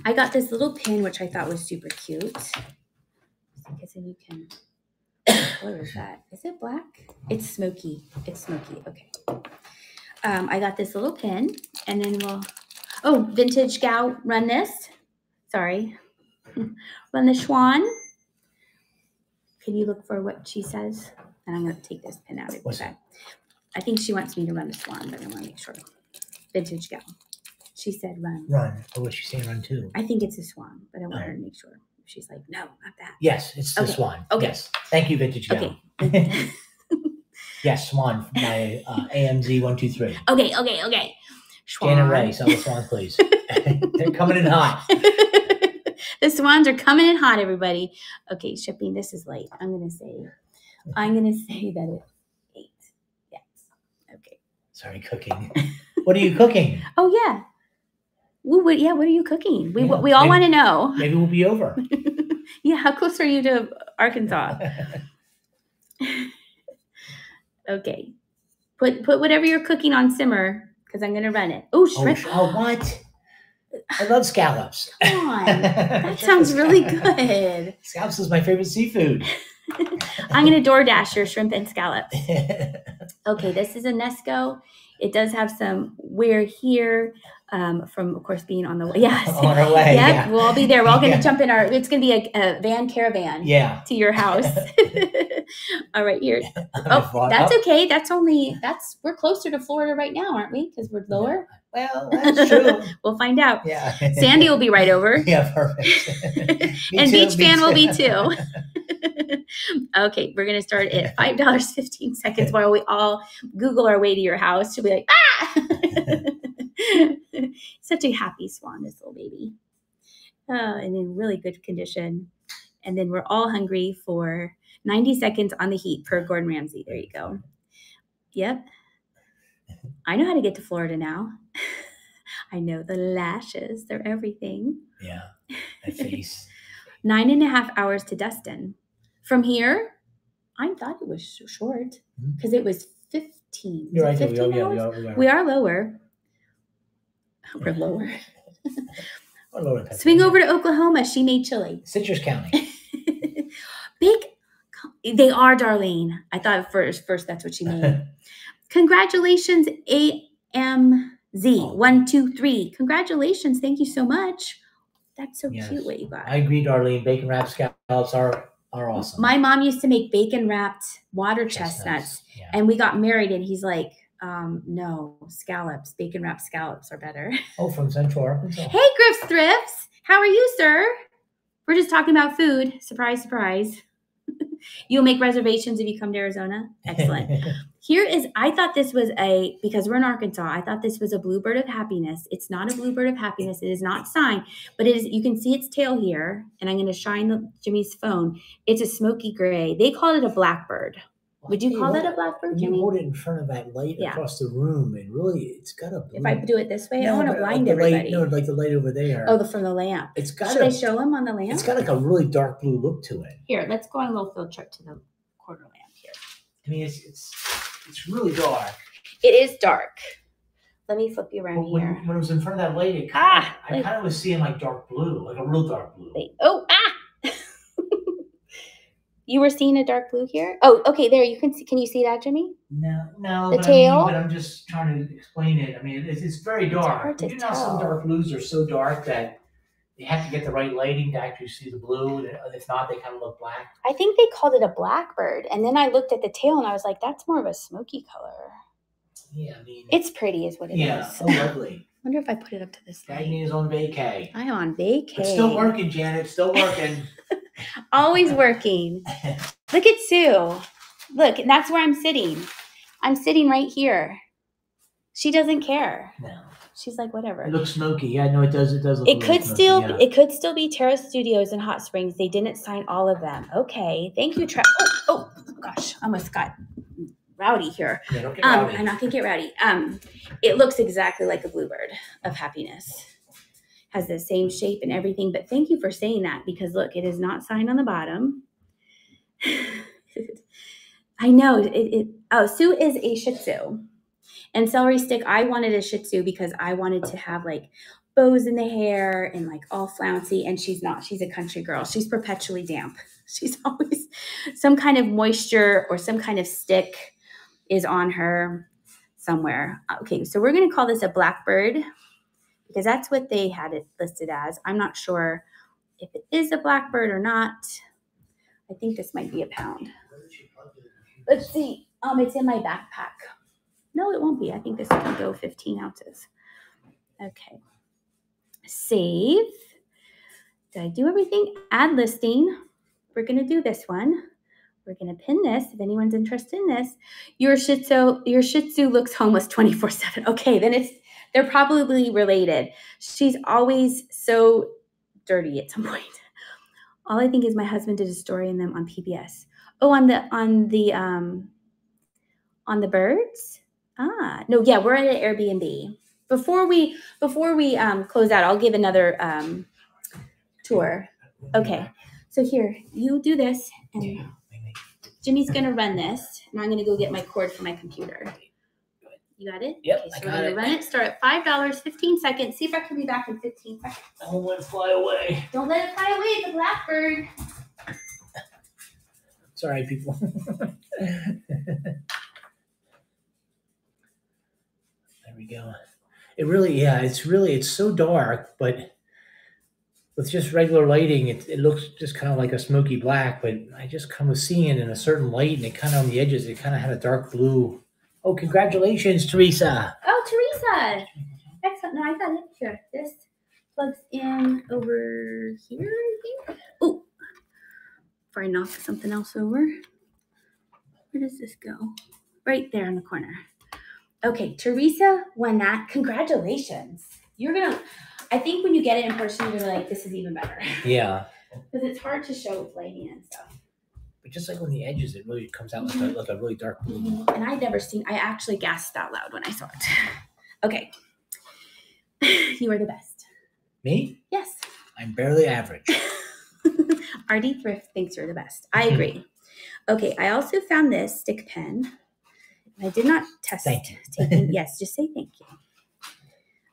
I got this little pin, which I thought was super cute. Because then you can. What is that? Is it black? It's smoky. It's smoky. Okay. Um, I got this little pin, and then we'll. Oh, vintage gal, run this. Sorry. Run the Schwan. Can you look for what she says? And I'm going to take this pin out of What's that. I think she wants me to run the Swan, but I want to make sure. Vintage gal. She said run. Run. Oh, what's she saying? Run too. I think it's a swan, but I want Oh. her to make sure. She's like, no, not that. Yes, it's the swan. Okay. Yes. Thank you, Vintage Gal. Okay. yes, Swan, my uh, AMZ one two three. okay, okay, okay. Janet Ray, sell the swans, please. They're coming in hot. the swans are coming in hot, everybody. Okay, shipping. This is late. I'm gonna say, I'm gonna say that it's eight. Yes. Okay. Sorry, cooking. What are you cooking? Oh yeah. Yeah. What are you cooking? We Yeah, we all want to know. Maybe we'll be over. yeah. How close are you to Arkansas? Okay. Put put whatever you're cooking on simmer because I'm gonna run it. Oh, oh, shrimp. sh- oh, what? I love scallops. Come on. That sounds really good. Scallops is my favorite seafood. I'm gonna DoorDash your shrimp and scallops. Okay, this is Enesco. It does have some wear here um, from, of course, being on the way. Yes. On our way. Yep, Yeah. we'll all be there. We're all gonna Yeah. jump in our. It's gonna be a, a van caravan Yeah. to your house. all right, here. Oh, that's okay. That's only that's we're closer to Florida right now, aren't we? Because we're lower. Well, that's true. We'll find out. Yeah. Sandy will be right over. Yeah, perfect. And too, Beach Fan will be too. okay, we're gonna start at five dollars fifteen seconds while we all Google our way to your house. She'll be like, ah! Such a happy swan, this little baby, uh, and in really good condition. And then we're all hungry for ninety seconds on the heat per Gordon Ramsay. There you go. Yep. I know how to get to Florida now. I know the lashes; they're everything. Yeah. Face. nine and a half hours to Destin. From here, I thought it was sh- short hmm. because it was 15. You're right. Was though, it We are, 15 yeah, we hours? are, we are. We are lower. We're lower. We're lower Swing over to Oklahoma. She made chili. Citrus County. Big. They are, Darlene. I thought first, first that's what she made. Congratulations, AMZ Z, one, two, three. Congratulations. Thank you so much. That's so Yes. cute what you got. I agree, Darlene. Bacon wrapped scallops are are awesome. My mom used to make bacon wrapped water chestnuts, Yeah. and we got married, and he's like, um, no, scallops, bacon wrapped scallops are better. Oh, from Central Arkansas. Hey, Griff's Thrifts. How are you, sir? We're just talking about food. Surprise, surprise. You'll make reservations if you come to Arizona. Excellent. Here is, I thought this was a, because we're in Arkansas, I thought this was a bluebird of happiness. It's not a bluebird of happiness. It is not signed, but it is, you can see its tail here, and I'm going to shine the, Jimmy's phone. It's a smoky gray. They call it a blackbird. Would you call that a blackbird, When you hold it in front of that light Yeah. across the room, and really, it's got a. If I do it this way, I No, want to blind like the everybody. Light, no, like the light over there. oh, the from the lamp. it's got Should I a, show him on the lamp? It's got like a really dark blue look to it. Here, let's go on a little field trip to the quarter lamp here. I mean, it's it's it's really dark. It is dark. Let me flip you But around when, here. when it was in front of that light, it kind Ah, of, I like- kind of was seeing like dark blue, like a real dark blue. Wait. Oh, ah! You were seeing a dark blue here? Oh, okay. There, you can see. Can you see that, Jimmy? No, no. The but tail? I mean, but I'm just trying to explain it. I mean, it's, it's very dark. to you know, some dark blues are so dark that you have to get the right lighting to actually see the blue. and If not, they kind of look black. I think they called it a blackbird, and then I looked at the tail and I was like, "That's more of a smoky color." Yeah, I mean, It's pretty, is what it is. yeah, so lovely. I wonder if I put it up to this light. Is on vacay. I am on vacay. It's still working, Janet. Still working. Always working. Look at Sue. Look, and that's where I'm sitting. I'm sitting right here. She doesn't care. no, She's like, whatever. it looks smoky. Yeah, no, it does. It does. Look It could smoky, still yeah. it could still be Terra Studios in Hot Springs. They didn't sign all of them. Okay, thank you, Tra- Oh, oh gosh, I almost got rowdy here. Yeah, Um, rowdy. I'm not gonna get rowdy. Um, it looks exactly like a bluebird of happiness. Has the same shape and everything. But thank you for saying that because look, it is not signed on the bottom. I know it, it. Oh, Sue is a Shih Tzu, and celery stick. I wanted a Shih Tzu because I wanted to have like bows in the hair and like all flouncy. And she's not. She's a country girl. She's perpetually damp. She's always some kind of moisture or some kind of stick is on her somewhere. Okay, so we're going to call this a blackbird because that's what they had it listed as. I'm not sure if it is a blackbird or not. I think this might be a pound. Let's see. Um, it's in my backpack. No, it won't be. I think this will go 15 ounces. Okay. Save. Did I do everything? Add listing. We're going to do this one. We're going to pin this if anyone's interested in this. Your Shih Tzu, your Shih Tzu looks homeless 24 7. Okay, then it's, they're probably related. She's always so dirty at some point. All I think is my husband did a story in them on PBS. Oh, on the, on the, um, on the birds? Ah, no, yeah, we're at an Airbnb. Before we, before we, um, close out, I'll give another, um, tour. Okay. So here, you do this and Jimmy's gonna run this, and I'm gonna go get my cord for my computer. You got it? Yep, Okay, I so got we're gonna it. run it. Start at five dollars, fifteen seconds. See if I can be back in fifteen seconds. I don't want to fly away. Don't let it fly away. the blackbird. Sorry, people. there we go. It really, yeah, it's really, it's so dark, but with just regular lighting, it, it looks just kind of like a smoky black. But I just kind of seeing it in a certain light, and it kind of on the edges, it kind of had a dark blue. Oh, congratulations, Teresa! Oh, Teresa. Excellent. No, I got it. Here, this plugs in over here. I think. Oh, before I knock something else over. Where does this go? Right there in the corner. Okay, Teresa won that. Congratulations. You're gonna. I think when you get it in person, you're like, this is even better Yeah, because it's hard to show with lighting and stuff. But just like on the edges, it really comes out like a, mm-hmm. like a really dark blue. Mm-hmm. And I'd never seen. I actually gasped out loud when I saw it. Okay, you are the best. Me? Yes. I'm barely average. RD Thrift thinks you're the best. I mm-hmm. agree. Okay, I also found this stick pen. I did not test Thank you. taking. Yes, just say thank you.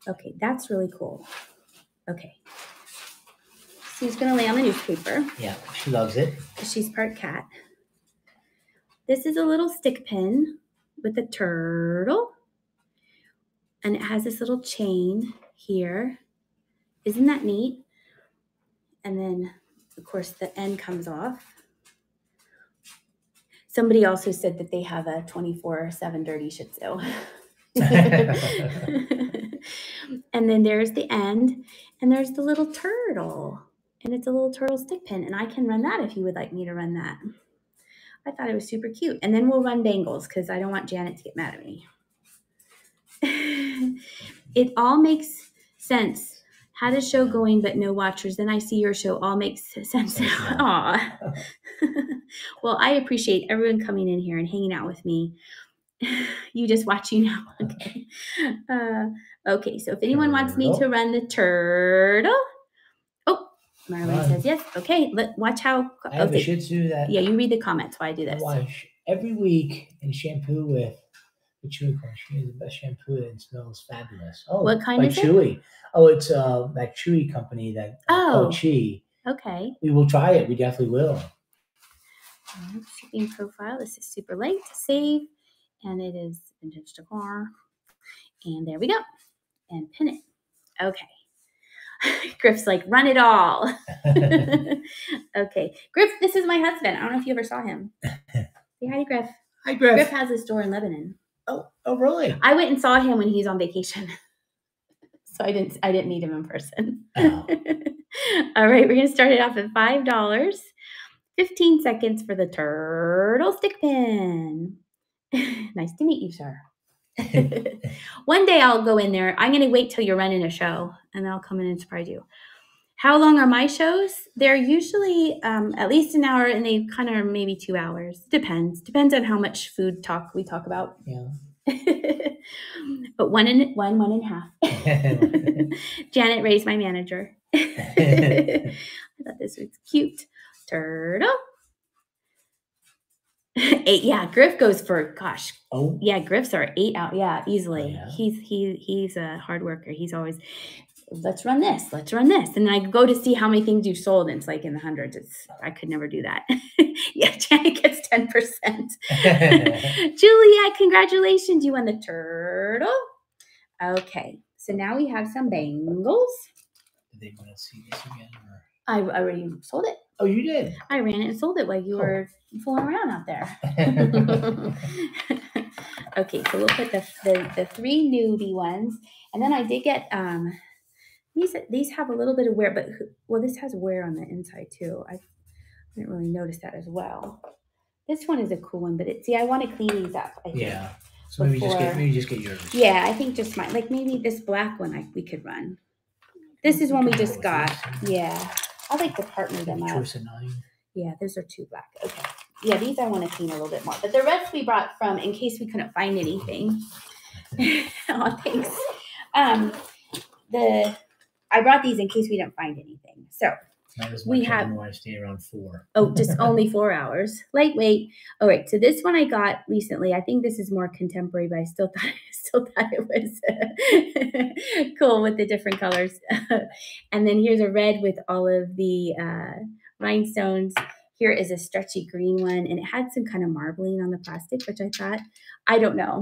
Okay, that's really cool. Okay. Sue's gonna lay on the newspaper Yeah, she loves it. she's part cat. This is a little stick pin with a turtle. and it has this little chain here. Isn't that neat? And then, of course, the end comes off. Somebody also said that they have a 24 7 dirty Shih Tzu. and then there's the end, and there's the little turtle. And it's a little turtle stick pin, and I can run that if you would like me to run that. I thought it was super cute. And then we'll run bangles because I don't want Janet to get mad at me. it all makes sense. Had a show going but no watchers. Then I see your show. All makes sense. Aw. well, I appreciate everyone coming in here and hanging out with me. you just watching now. Okay. Uh, okay. So if anyone wants me to run the turtle, Marlene says yes. Okay. Let watch how. I have okay. a Shih Tzu that Yeah, you read the comments while I do I this. wash every week and shampoo with the Chewy Corn. She is the best shampoo and it smells fabulous. Oh, What kind of it? Chewy. Oh, it's uh that Chewy company that Oh. oh Chi. Okay. We will try it. We definitely will. Shipping profile. This is super late to save, and it is vintage decor. And there we go. And pin it. Okay. Griff's like, run it all. okay. Griff, this is my husband. I don't know if you ever saw him. Say hi to Griff. Hi, Griff. Griff has a store in Lebanon. Oh, oh, really? I went and saw him when he was on vacation. so I didn't I didn't meet him in person. Oh. All right, we're gonna start it off at five dollars. 15 seconds for the turtle stick pin. nice to meet you, sir. One day I'll go in there. I'm going to wait till you're running a show and then I'll come in and surprise you. How long are my shows? They're usually um, at least an hour and they kind of are maybe two hours. Depends. Depends on how much food talk we talk about. Yeah. but one and one, one and a half. Janet Ray's my manager. I thought this was cute. Turtle. eight. Yeah, Griff goes for gosh. oh, Yeah, Griffs are eight out. Yeah, easily. Oh, yeah? He's he he's a hard worker. He's always let's run this, let's run this. And I go to see how many things you've sold, and it's like in the hundreds. It's I could never do that. yeah, Janet gets 10%. Juliet, congratulations. You won the turtle. Okay. So now we have some bangles. Did they want to see this again? Or? I I already sold it. Oh, you did. I ran it and sold it while you Cool. were fooling around out there. okay, so we'll put the, the the three newbie ones, and then I did get um these these have a little bit of wear, but well, this has wear on the inside too. I didn't really notice that as well. This one is a cool one, but it see I want to clean these up. I think. yeah. So maybe just get Before- maybe just get yours. Yeah, I think just mine. Like maybe this black one I we could run. This is one we just got. this. Yeah, I like to partner them up. choice of nine. Yeah, those are two black. Okay. Yeah, these I want to clean a little bit more. But the rest we brought from in case we couldn't find anything. oh, thanks. Um, the I brought these in case we didn't find anything. So We. I have- to stay around four. oh, just only four hours. Lightweight. All right. So this one I got recently. I think this is more contemporary, but I still thought still thought it was cool with the different colors. and then here's a red with all of the uh, rhinestones. Here is a stretchy green one, and it had some kind of marbling on the plastic, which I thought, I don't know.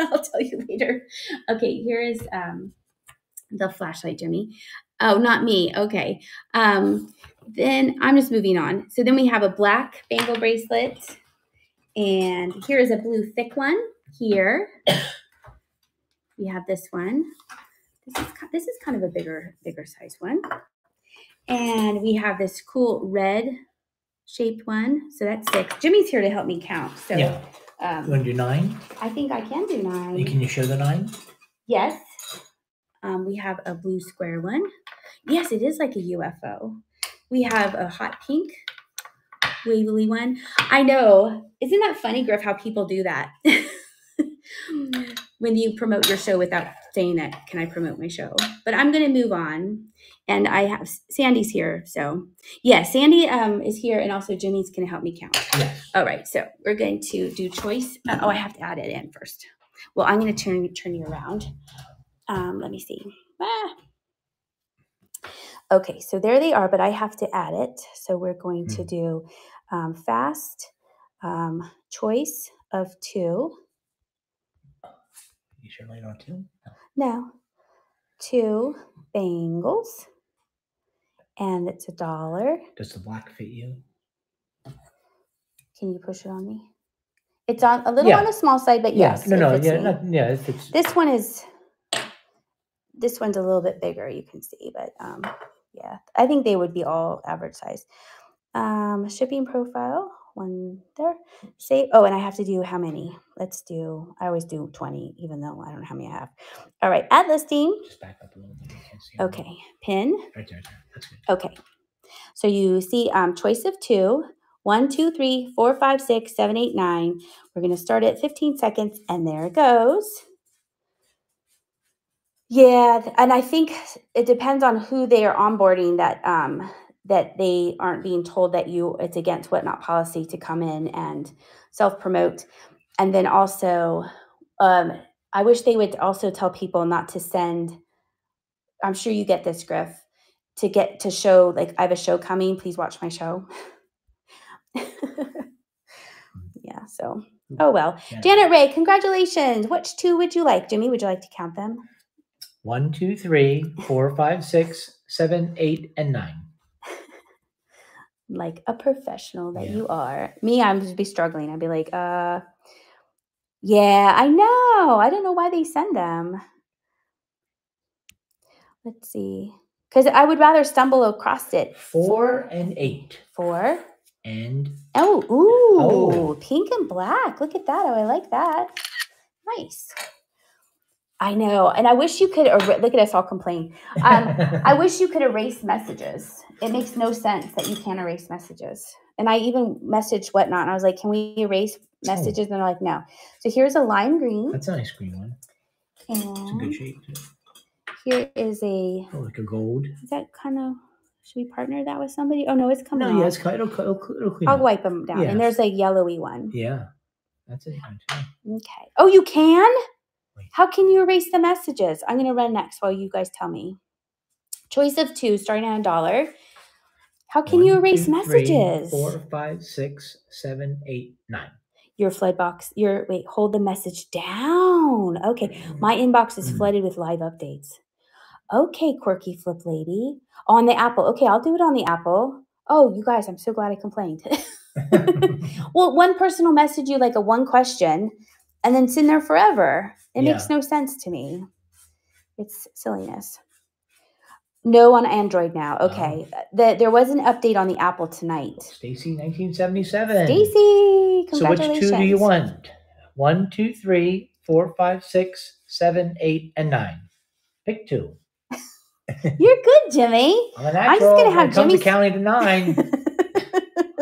I'll tell you later. Okay, here is um, the flashlight, Jimmy. Oh, not me. Okay. Um, then I'm just moving on. So then we have a black bangle bracelet, and here is a blue thick one. Here we have this one. This is this is kind of a bigger bigger size one, and we have this cool red shaped one. So that's six. Jimmy's here to help me count. So Yeah. You um, want to do nine? I think I can do nine. Can you show the nine? Yes. Um, we have a blue square one. Yes, it is like a UFO. We have a hot pink wavy one. I know. Isn't that funny, Griff, how people do that? when you promote your show without saying that, can I promote my show? But I'm going to move on. And I have Sandy's here. So, yeah, Sandy um, is here. And also, Jimmy's going to help me count. Yes. All right, so we're going to do choice. Uh, oh, I have to add it in first. Well, I'm going to turn turn you around. Um, let me see. Ah. Okay, so there they are, but I have to add it. So we're going to do um, fast um, choice of two. You sure later on too? No. No. Two bangles. And it's a dollar. Does the black fit you? Can you push it on me? It's on a little Yeah. on the small side, but yes. no, it no, fits yeah, yeah. If it's This one is this one's a little bit bigger, you can see, but um yeah, I think they would be all average size. Um shipping profile, one there. Save oh, and I have to do how many? Let's do I always do 20, even though I don't know how many I have. All right, add listing. just back up a little bit. you can see it. Okay, pin. Right there, right there. That's good. Okay. So you see um, choice of two. One, two, three, four, five, six, seven, eight, nine. We're going to start at 15 seconds, and there it goes. Yeah, and I think it depends on who they are onboarding that um, that they aren't being told that you it's against whatnot policy to come in and self promote, and then also, um, I wish they would also tell people not to send. I'm sure you get this, Griff to get to show like I have a show coming. Please watch my show. yeah. So, oh well. Yeah. Janet Ray, congratulations. Which two would you like, Jimmy? Would you like to count them? One, two, three, four, five, six, seven, eight, and nine. Like a professional that Yeah. you are. Me, I would be struggling. I'd be like, uh, yeah, I know. I don't know why they send them. Let's see. Because I would rather stumble across it. Four and eight. Four. And Oh, ooh, Oh. pink and black. Look at that. Oh, I like that. Nice. I know. And I wish you could er- look at us all complain. Um, I wish you could erase messages. It makes no sense that you can't erase messages. And I even messaged whatnot and I was like, can we erase messages? And they're like, no. So here's a lime green. that's a nice green one. It's in good shape. Too. here is a, Oh, like a gold. is that kind of, should we partner that with somebody? Oh, no, it's coming No, off. yeah, it's, it'll, it'll, it'll clean I'll up. wipe them down. Yes. And there's a yellowy one. Yeah, that's a good one too. Okay. Oh, you can? How can you erase the messages? I'm going to run next while you guys tell me. Choice of two, starting at a dollar. How can you erase two, messages? Four, five, six, seven, eight, nine. Your flood box, your, wait, hold the message down. Okay. My inbox is Mm. flooded with live updates. Okay, quirky flip lady. On the Apple. Okay, I'll do it on the Apple. Oh, you guys, I'm so glad I complained. well, one person will message you like a one question and then it's in there forever. It makes no sense to me. It's silliness. No on Android now. Oh. Okay. The, there was an update on the Apple tonight. Stacy, 1977. Stacy, So which two do you want? One, two, three, four, five, six, seven, eight, and nine. Pick two. You're good, Jimmy. I'm I'm just gonna have Jimmy- counting to nine.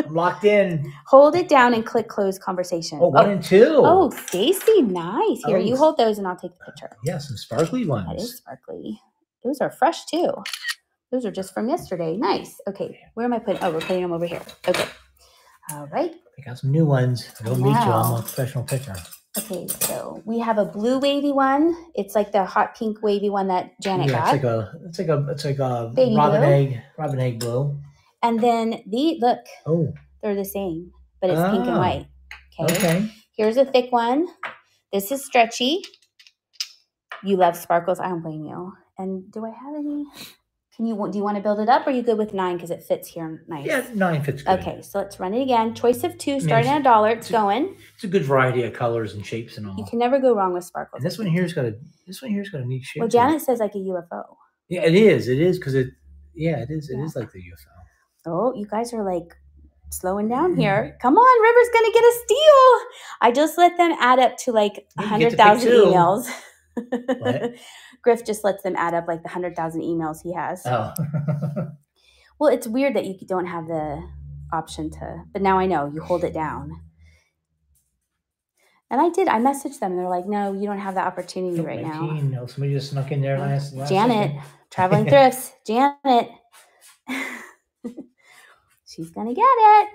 I'm locked in. hold it down and click close conversation. Oh, one oh. and two. Oh, Stacy, nice. Here, you Oh. hold those and I'll take the picture. yeah, some sparkly That ones. is sparkly. Those are fresh too. Those are just from yesterday. Nice. Okay, where am I putting? Oh, we're putting them over here. Okay. All right. I got some new ones. I don't meet you. I'm a professional pitcher. Okay, so we have a blue wavy one. It's like the hot pink wavy one that Janet yeah, got. it's like a, it's like a, it's like a Baby robin blue? egg, robin egg blue. And then the look, Oh, they're the same, but it's pink and Ah, white. Okay. okay. Here's a thick one. This is stretchy. You love sparkles. I don't blame you. And do I have any? Can you do you want to build it up or are you good with nine because it fits here nice? Yeah, nine fits good. Okay, so let's run it again. Choice of two, starting at a dollar. It's it's- going. It's a good variety of colors and shapes and all. You can never go wrong with sparkles. And this one here's got a, this one here's got a neat shape. Well. Janet says like a UFO. Yeah, it is. It is because it. Yeah, it is. It Yeah. is like the UFO. Oh, you guys are like slowing down mm-hmm. here. Come on, River's gonna get a steal. I just let them add up to like a hundred get to pick thousand emails. Griff just lets them add up like the hundred thousand emails he has. Oh. Well, it's weird that you don't have the option to, but now I know you hold it down. And I did. I messaged them. They're like, "No, you don't have the opportunity right now." 19. Oh, somebody just snuck in there last. last Janet, second. traveling thrifts. Janet, she's gonna get it.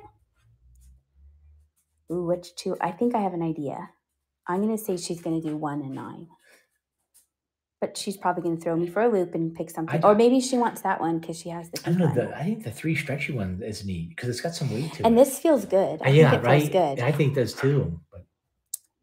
Ooh, which two? I think I have an idea. I'm gonna say she's gonna do one and nine, but she's probably gonna throw me for a loop and pick something. Or maybe she wants that one because she has the. I don't know. The, I think the three stretchy one is neat because it's got some weight to And it. And this feels good. I Uh, yeah, think it right. feels good. I think does too. But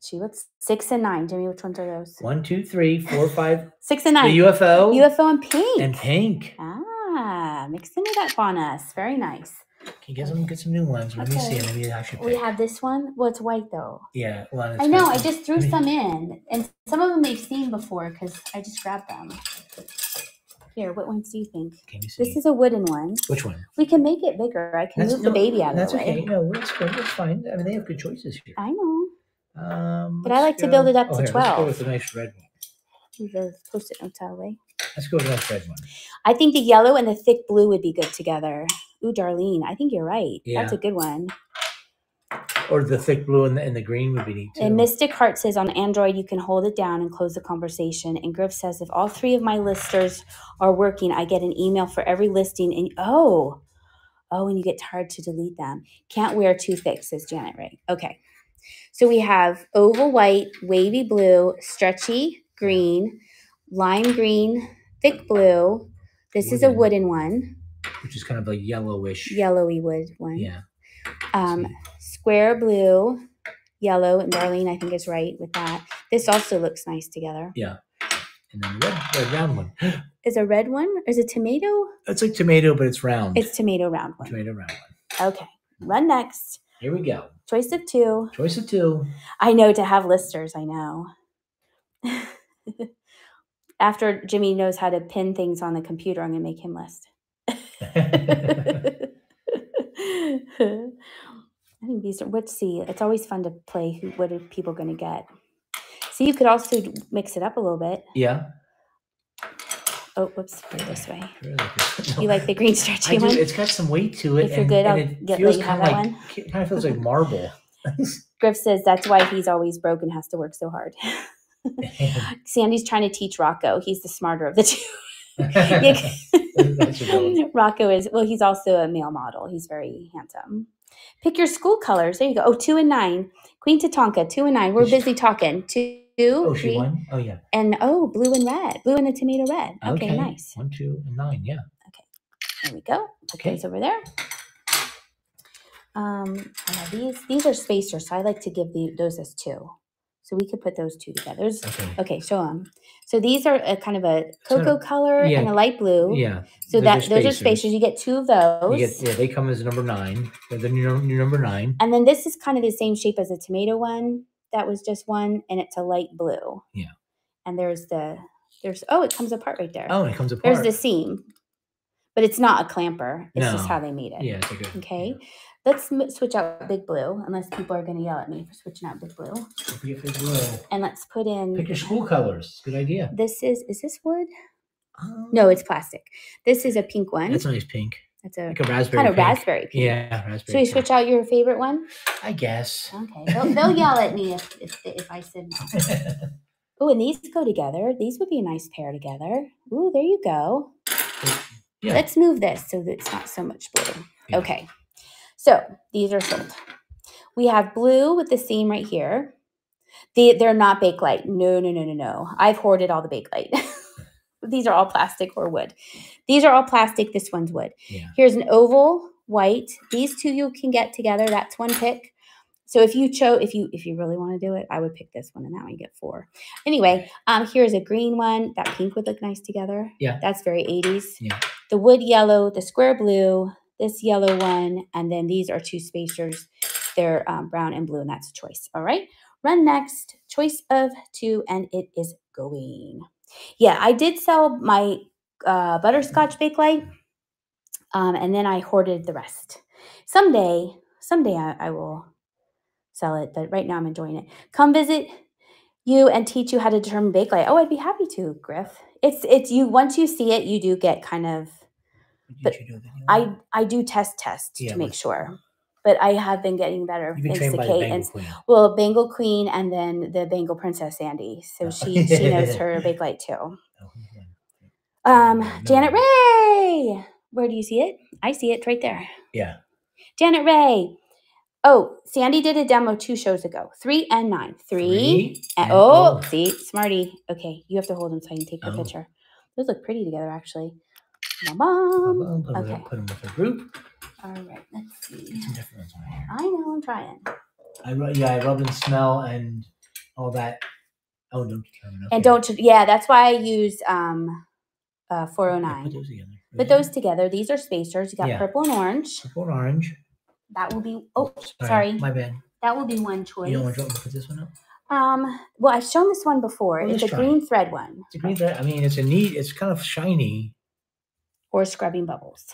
She looks six and nine. Jimmy, which ones are those? One, two, three, four, five. Six and The nine. UFO. UFO and pink. and pink. ah, mixing it up on us. Very nice. Can you get some get some new ones? Let me Okay. see. Maybe I should We pick. have this one. Well, it's white though. Yeah. Well, it's I know. I just threw some in, and some of them they've seen before because I just grabbed them. Here, what ones do you think? Can you see? This is a wooden one. Which one? We can make it bigger. I can That's- move the baby out of That's the way. That's okay. No, that's good. That's fine. I mean, they have good choices here. I know. Um, But I like to build it up oh, to here, Let's go 12. with the nice red one. Move post-it notes out of the way. Let's go with the nice red one. I think the yellow and the thick blue would be good together. Ooh, Darlene, I think you're right. That's a good one. Or the thick blue and the, and the green would be neat too. And Mystic Heart says on Android you can hold it down and close the conversation. And Griff says if all three of my listers are working, I get an email for every listing. And oh, oh, and you get tired to delete them. Can't wear too thick, says Janet Ray. Okay, so we have oval white, wavy blue, stretchy green, lime green, thick blue. This is a Wooden. wooden one, which is kind of a yellowish. yellowy wood one. Yeah. Um, square blue, yellow, and Darlene, I think, is right with that. This also looks nice together. Yeah. And then red, red round one. Is a red one? Is it tomato? It's like tomato, but it's round. It's tomato round one. tomato round one. Okay. Run next. Here we go. Choice of two. Choice of two. I know to have listers, I know. After Jimmy knows how to pin things on the computer, I'm going to make him list. I think these are, let's see, it's always fun to play who, what are people going to get. So you could also mix it up a little bit. yeah. Oh, whoops, put it this way. Good. You like the green stretchy one? It's got some weight to it. If you're and, good, and I'll it get- let feels you have that like, It kind of feels like marble. Griff says that's why he's always broke and has to work so hard. Sandy's trying to teach Rocco. He's the smarter of the two. That's a good one. Rocco is well, he's also a male model. He's very handsome. Pick your school colors. There you go. Oh, two and nine. Queen Tatanka, two and nine. We're busy talking. Two, oh, she three, won? Oh, yeah. and oh, blue and red. Blue and the tomato red. Okay, Okay. nice. One, two, and nine. Yeah. Okay. There we go. Put Okay. those over there. Um, these. These are spacers, so I like to give the, those as two. So we could put those two together. Okay. Okay, show them. So these are a kind of a Sort of- cocoa color and a light blue. Yeah. So that those are spacers. You get two of those. You get, yeah, they come as number nine. They're the new, new number nine. And then this is kind of the same shape as the tomato one. That was just one, and it's a light blue. Yeah. And there's the there's oh, it comes apart right there. Oh, it comes apart. there's the seam, but it's not a clamper. It's just how they made it. Yeah, a, Okay. Let's switch out big blue, unless people are going to yell at me for switching out big blue. Big blue. And let's put in. Pick your school colors. Good idea. This is is this wood? Um, No, it's plastic. This is a pink one. That's a nice pink. That's a Like a raspberry. kind of pink. raspberry pink. Yeah, raspberry. Should we switch out your favorite one? I guess. Okay. They'll, they'll yell at me if, if, if I said no. Oh, and these go together. These would be a nice pair together. Ooh, there you go. Yeah. Let's move this so that it's not so much blue. Yeah. Okay. So these are sold. We have blue with the seam right here. They, they're not Bakelite. No, no, no, no, no. I've hoarded all the Bakelite. these are all plastic or wood. These are all plastic. This one's wood. Yeah. Here's an oval white. These two you can get together. That's one pick. So if you chose, if you if you really want to do it, I would pick this one, and that one you get four. Anyway, um, here's a green one. That pink would look nice together. Yeah. that's very 80s. Yeah. The wood yellow, the square blue, this yellow one, and then these are two spacers. They're um, brown and blue, and that's a choice. All right, run next. Choice of two, and it is going. Yeah, I did sell my uh, butterscotch bakelite, um, and then I hoarded the rest. Someday, someday I, I will sell it, but right now I'm enjoying it. Come visit you and teach you how to determine bakelite. Oh, I'd be happy to, Griff. It's it's you once you see it, you do get kind of But you do a video I? I do test test Yeah, to make sure. But I have been getting better You've been thanks trained to by the Kate and Queen. well, Bangle Queen and then the Bangle Princess Sandy. So Oh. she she knows her Bakelite too. Oh, who's one? Um, No, Janet. Ray. Where do you see it? I see it right there. Yeah. Janet Ray. Oh, Sandy did a demo two shows ago. Three and nine. Three. and, and- oh, oh. see, smarty. Okay, you have to hold them so I can take your Oh. picture. Those look pretty together, actually. Put Mom. 'em- put 'em okay. with- put 'em with a group. All right, let's see. Get some different ones on here. I know, I'm trying. I yeah, I rub and smell and all that. Oh, don't determine. And don't, yeah, that's why I use um, uh, Yeah, 409. Put those together. Put those together. These are spacers. You got Yeah. purple and orange. Purple and orange. That will be, oh, sorry. My bad. That will be one choice. You don't want to put this one up? Um, well, I've shown this one before. Well, it's a try green thread one It's a green thread. I mean, it's a neat. It's kind of shiny. Or scrubbing bubbles.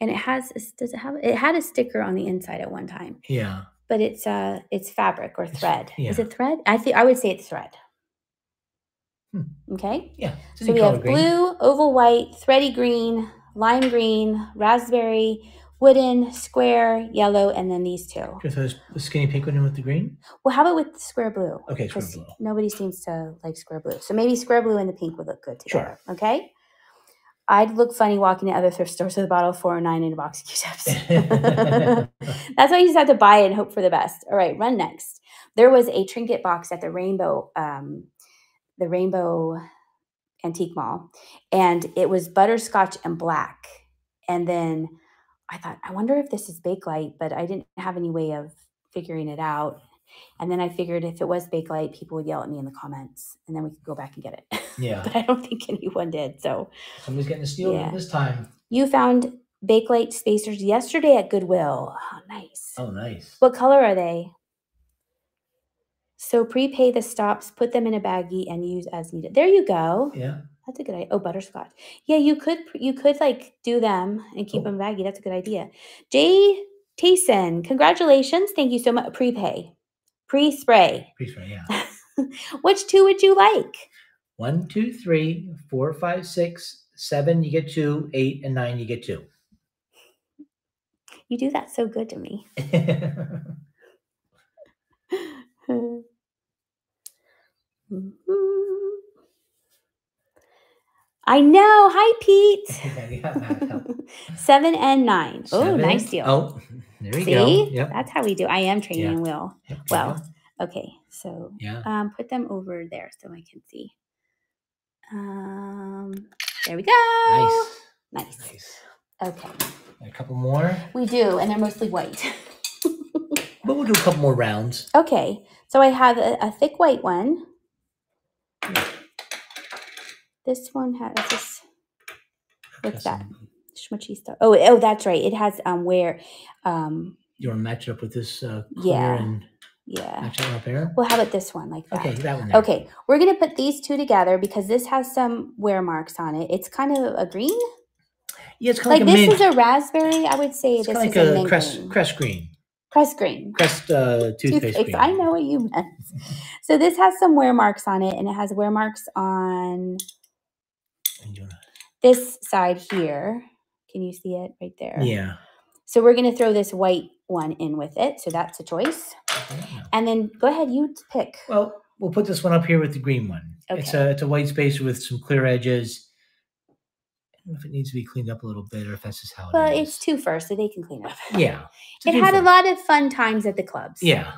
And it has, does it have, it had a sticker on the inside at one time, Yeah. but it's, uh, it's fabric or thread. Is it thread? I think, I would say it's thread. Hmm. Okay. Yeah. So we have green. blue, oval white, thready green, lime green, raspberry, wooden, square, yellow, and then these two. Just those the skinny pink one in with the green. Well, how about with square blue? Okay, square blue. Nobody seems to like square blue. So maybe square blue and the pink would look good together. Sure. together. Okay. I'd look funny walking to other thrift stores with a bottle of 409 and a box of Q-tips. That's why you just have to buy it and hope for the best. All right, run next. There was a trinket box at the Rainbow, um, the Rainbow Antique Mall, and it was butterscotch and black. And then I thought, I wonder if this is Bakelite, but I didn't have any way of figuring it out. And then I figured if it was Bakelite, people would yell at me in the comments, and then we could go back and get it. yeah. but I don't think anyone did. So Somebody's getting a steal Yeah. this time. you found Bakelite spacers yesterday at Goodwill. Oh, nice. Oh, nice. What color are they? So prepay the stops, put them in a baggie, and use as needed. There you go. Yeah. That's a good idea. Oh, butterscotch. Yeah, you could you could like do them and keep Oh. them baggy. That's a good idea. Jay Tayson, congratulations. Thank you so much. Prepay, pre spray. Pretty sure. Yeah. Which two would you like? One, two, three, four, five, six, seven. You get two. Eight and nine. You get two. You do that so good to me. I know. Hi, Pete. Yeah, Seven and nine. Oh, nice deal. Oh, there we See, go. Yep. that's how we do. I am training Yeah. will. Yep, Well, okay. So Yeah. um, put them over there so I can see. Um, there we go. Nice. Nice. Nice. Okay. A couple more. We do, and they're mostly white. But we'll do a couple more rounds. okay. So I have a, a thick white one. This one has this. What's that? Stuff. Oh, oh, that's right. It has um where, um, You want to match up with this uh, Yeah. and yeah. match it up there? Well, how about this one like that? Okay, that one there. Okay, we're gonna put these two together because this has some wear marks on it. It's kind of a green. Yeah, it's kind Like of like, this is a raspberry. I would say it's this kind is like a a crest, green. crest green. Crest green. Crest uh, toothpaste, green. I know what you meant. So this has some wear marks on it, and it has wear marks on And you wanna- this side here. Can you see it right there? Yeah. So we're gonna throw this white one in with it. So that's a choice. Yeah. And then go ahead, you pick. Well, we'll put this one up here with the green one. Okay. It's a it's a white spacer with some clear edges. I don't know if it needs to be cleaned up a little bit or if that's just how it is. Well, it's two first, so they can clean up. yeah. It had a lot of fun times at the clubs. Yeah.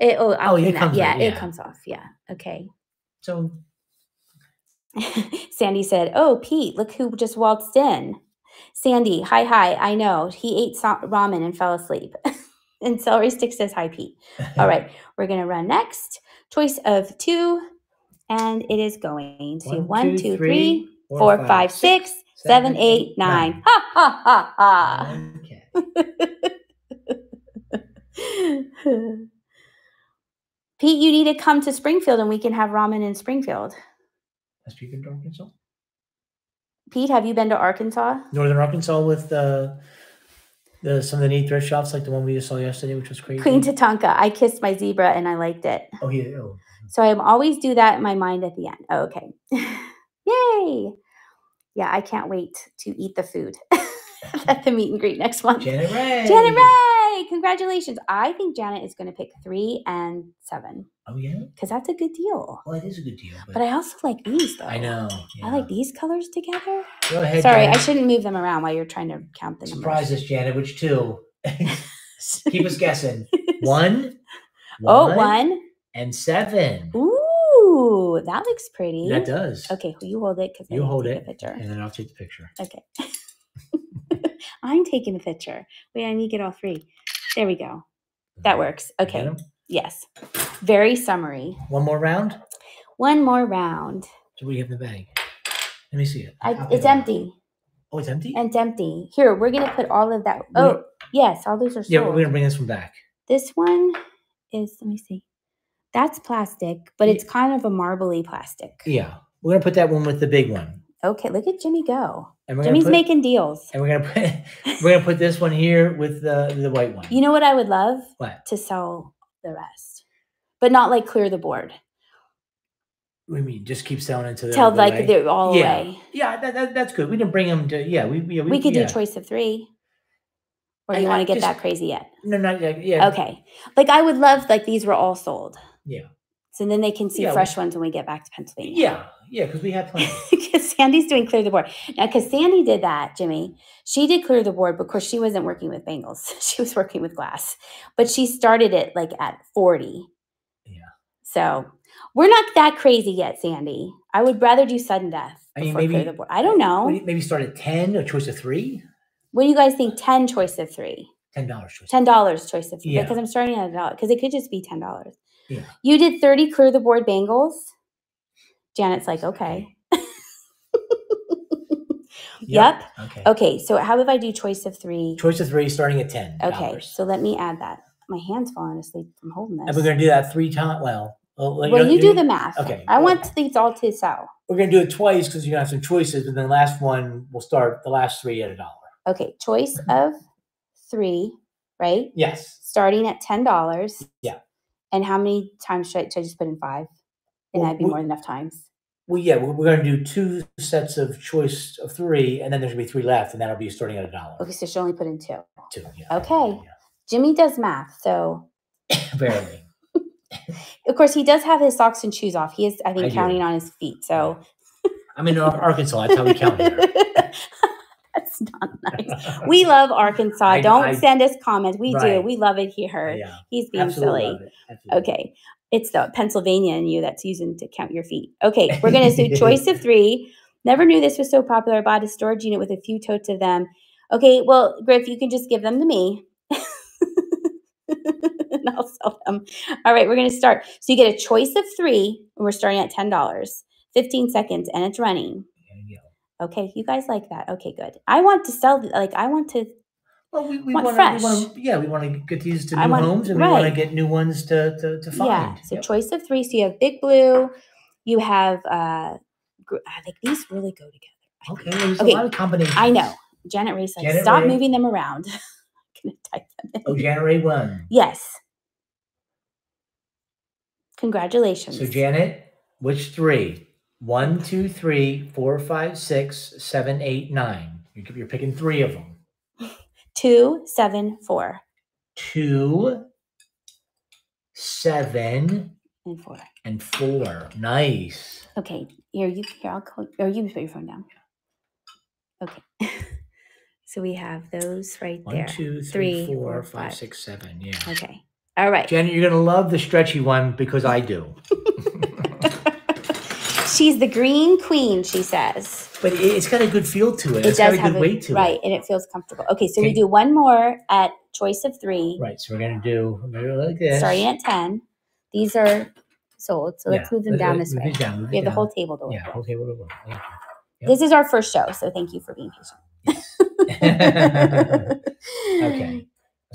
It, oh, I'll Oh, yeah, it comes yeah, right, it comes off. Yeah. Okay. So Sandy said, "Oh, Pete, look who just waltzed in." Sandy, hi, hi. I know he ate ramen and fell asleep. and celery stick says, "Hi, Pete." All right, we're gonna run next. Choice of two, and it is going to one, two, three, four, five, six, seven, eight, nine. Ha ha ha ha. Okay. Pete, you need to come to Springfield and we can have ramen in Springfield. Has you been to Arkansas? Pete, have you been to Arkansas? Northern Arkansas with uh, the some of the neat thrift shops like the one we just saw yesterday, which was crazy. Queen Tatanka. I kissed my zebra and I liked it. oh yeah. Oh. So I always do that in my mind at the end. Oh, okay. Yay. Yeah, I can't wait to eat the food at the meet and greet next month. Janet Ray. Janet Ray, congratulations. I think Janet is going to pick three and seven Oh yeah. because that's a good deal. Well, it is a good deal. But, But I also like these though. I know. I like these colors together. Go ahead. Sorry, I shouldn't move them around while you're trying to count the numbers. Surprise us, Janet. Which two? Keep us guessing. One. Oh, one. and seven. Ooh, that looks pretty. That does. Okay, well, you hold it because You hold it, picture. and then I'll take the picture. Okay. I'm taking the picture. Wait, I need to get all three. There we go. That works. Okay. Yes. Very summery. One more round. One more round. So what do you have in the bag? Let me see it. I, it's empty. Oh, it's empty. And it's empty. Here, we're gonna put all of that. We- Oh, yes, all those are yeah, we're gonna bring this one back. This one is. Let me see. That's plastic, but it's kind of a marbly plastic. Yeah, we're gonna put that one with the big one, Okay, look at Jimmy go. and we're Jimmy's put, making deals. and we're gonna put we're gonna put this one here with the the white one. You know what I would love what? to sell the rest, but not like clear the board. What do you mean? Just keep selling Tell the like they're all Yeah. away. Yeah, that, that, that's good. We didn't bring them to. Yeah, we yeah, we, We could yeah. do choice of three. Or do you want to get just- that crazy yet? No, not yet. yeah. Okay. Like I would love like these were all sold. Yeah. So then they can see Yeah, we- fresh ones when we get back to Pennsylvania. Yeah, yeah, because we had plenty. Because Sandy's doing clear the board. Now, because Sandy did that, Jimmy, she did clear the board, course she wasn't working with bangles. She was working with glass. But she started it like at 40. So we're not that crazy yet, Sandy. I would rather do sudden death I mean, maybe-. I don't know. What do you- Maybe start at ten or choice of three. What do you guys think? 10 choice of three. Ten dollars choice. ten dollars choice of three. Yeah. because I'm starting at a dollar because it could just be ten dollars. Yeah. You did thirty clear the board bangles. Janet's like, okay. Yep. Okay. Okay. So how if I do choice of three? Choice of three, starting at ten. Okay. So let me add that. My hand's falling asleep from holding this. and we're gonna do that three times. Well, well, well, you do the math. okay, I want these all to sell. We're gonna do it twice because you're gonna have some choices, and then the last one will start the last three at a dollar. Okay. Choice Mm-hmm. of three, right? Yes. Starting at ten dollars. Yeah. And how many times should I, should I just put in five? And Well, that'd be we- more than enough times. Well, yeah, we're, we're gonna do two sets of choice of three, and then there's gonna be three left, and that'll be starting at a dollar. Okay, so she only put in two. Two. Yeah. Okay. Jimmy does math, so Yeah. Barely. Of course he does have his socks and shoes off. He is, I think, I do. counting on his feet. So I'm in Arkansas. That's how we count here. that's not nice. We love Arkansas. I- Don't I- send us comments. We do. We love it here. Yeah. He's being Absolutely silly. it. Okay. It's the Pennsylvania in you that's using to count your feet. Okay, we're gonna do choice of three. Never knew this was so popular. I bought a storage unit with a few totes of them. Okay, well, Griff, you can just give them to me. And I'll sell them. All right, we're gonna start. So you get a choice of three, and we're starting at ten dollars. 15 seconds and it's running. Okay, you guys like that. Okay, good. I want to sell like I want to Well, we, we Want want fresh. we wanna, yeah, we want to get these to new want- homes, and we want to get new ones to to, to find. Yeah. So Yep. choice of three. So you have big blue. You have uh, gr- I think these really go together. Okay, there's Okay, a lot of combinations. I know. Janet Ray's like, Janet stop Ray- moving them around. I'm gonna type them in. Oh, January one. Yes. Congratulations. So Janet, which three? One, two, three, four, five, six, seven, eight, nine. You're, you're picking three of them. Two, seven, four, Two, seven, and four. and four. Nice. Okay. Here you here, I'll call or you put your phone down. Okay. so we have those right One, there. two, three, Three, four, four, five, five. six, seven. Yeah. Okay. All right. Janet, you're gonna love the stretchy one because I do. She's the green queen, she says. But it- it's got a good feel to it. It It's got a good a, weight to right, it. Right, and it feels comfortable. Okay, so we do one more at choice of three, Right. So we're gonna do we're like this. starting at ten. These are sold, so let's move them let- down let- this way. down, We have the whole table to work Yeah. with. Okay. We'll, we'll, Yep. This is our first show, so thank you for being patient. Okay.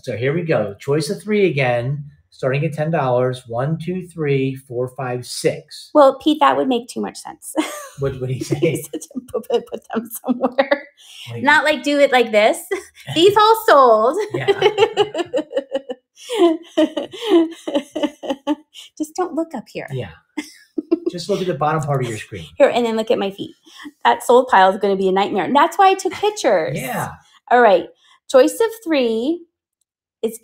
So here we go. Choice of three again, starting at ten dollars. One, two, three, four, five, six. Well, Pete, that would make too much sense. What would he say? said to put, put put them somewhere. Like, Not like do it like this. These all sold. Just don't look up here. Yeah. Just look at the bottom part of your screen. Here, and then look at my feet. That sold pile is going to be a nightmare. And that's why I took pictures. Yeah. All right. Choice of three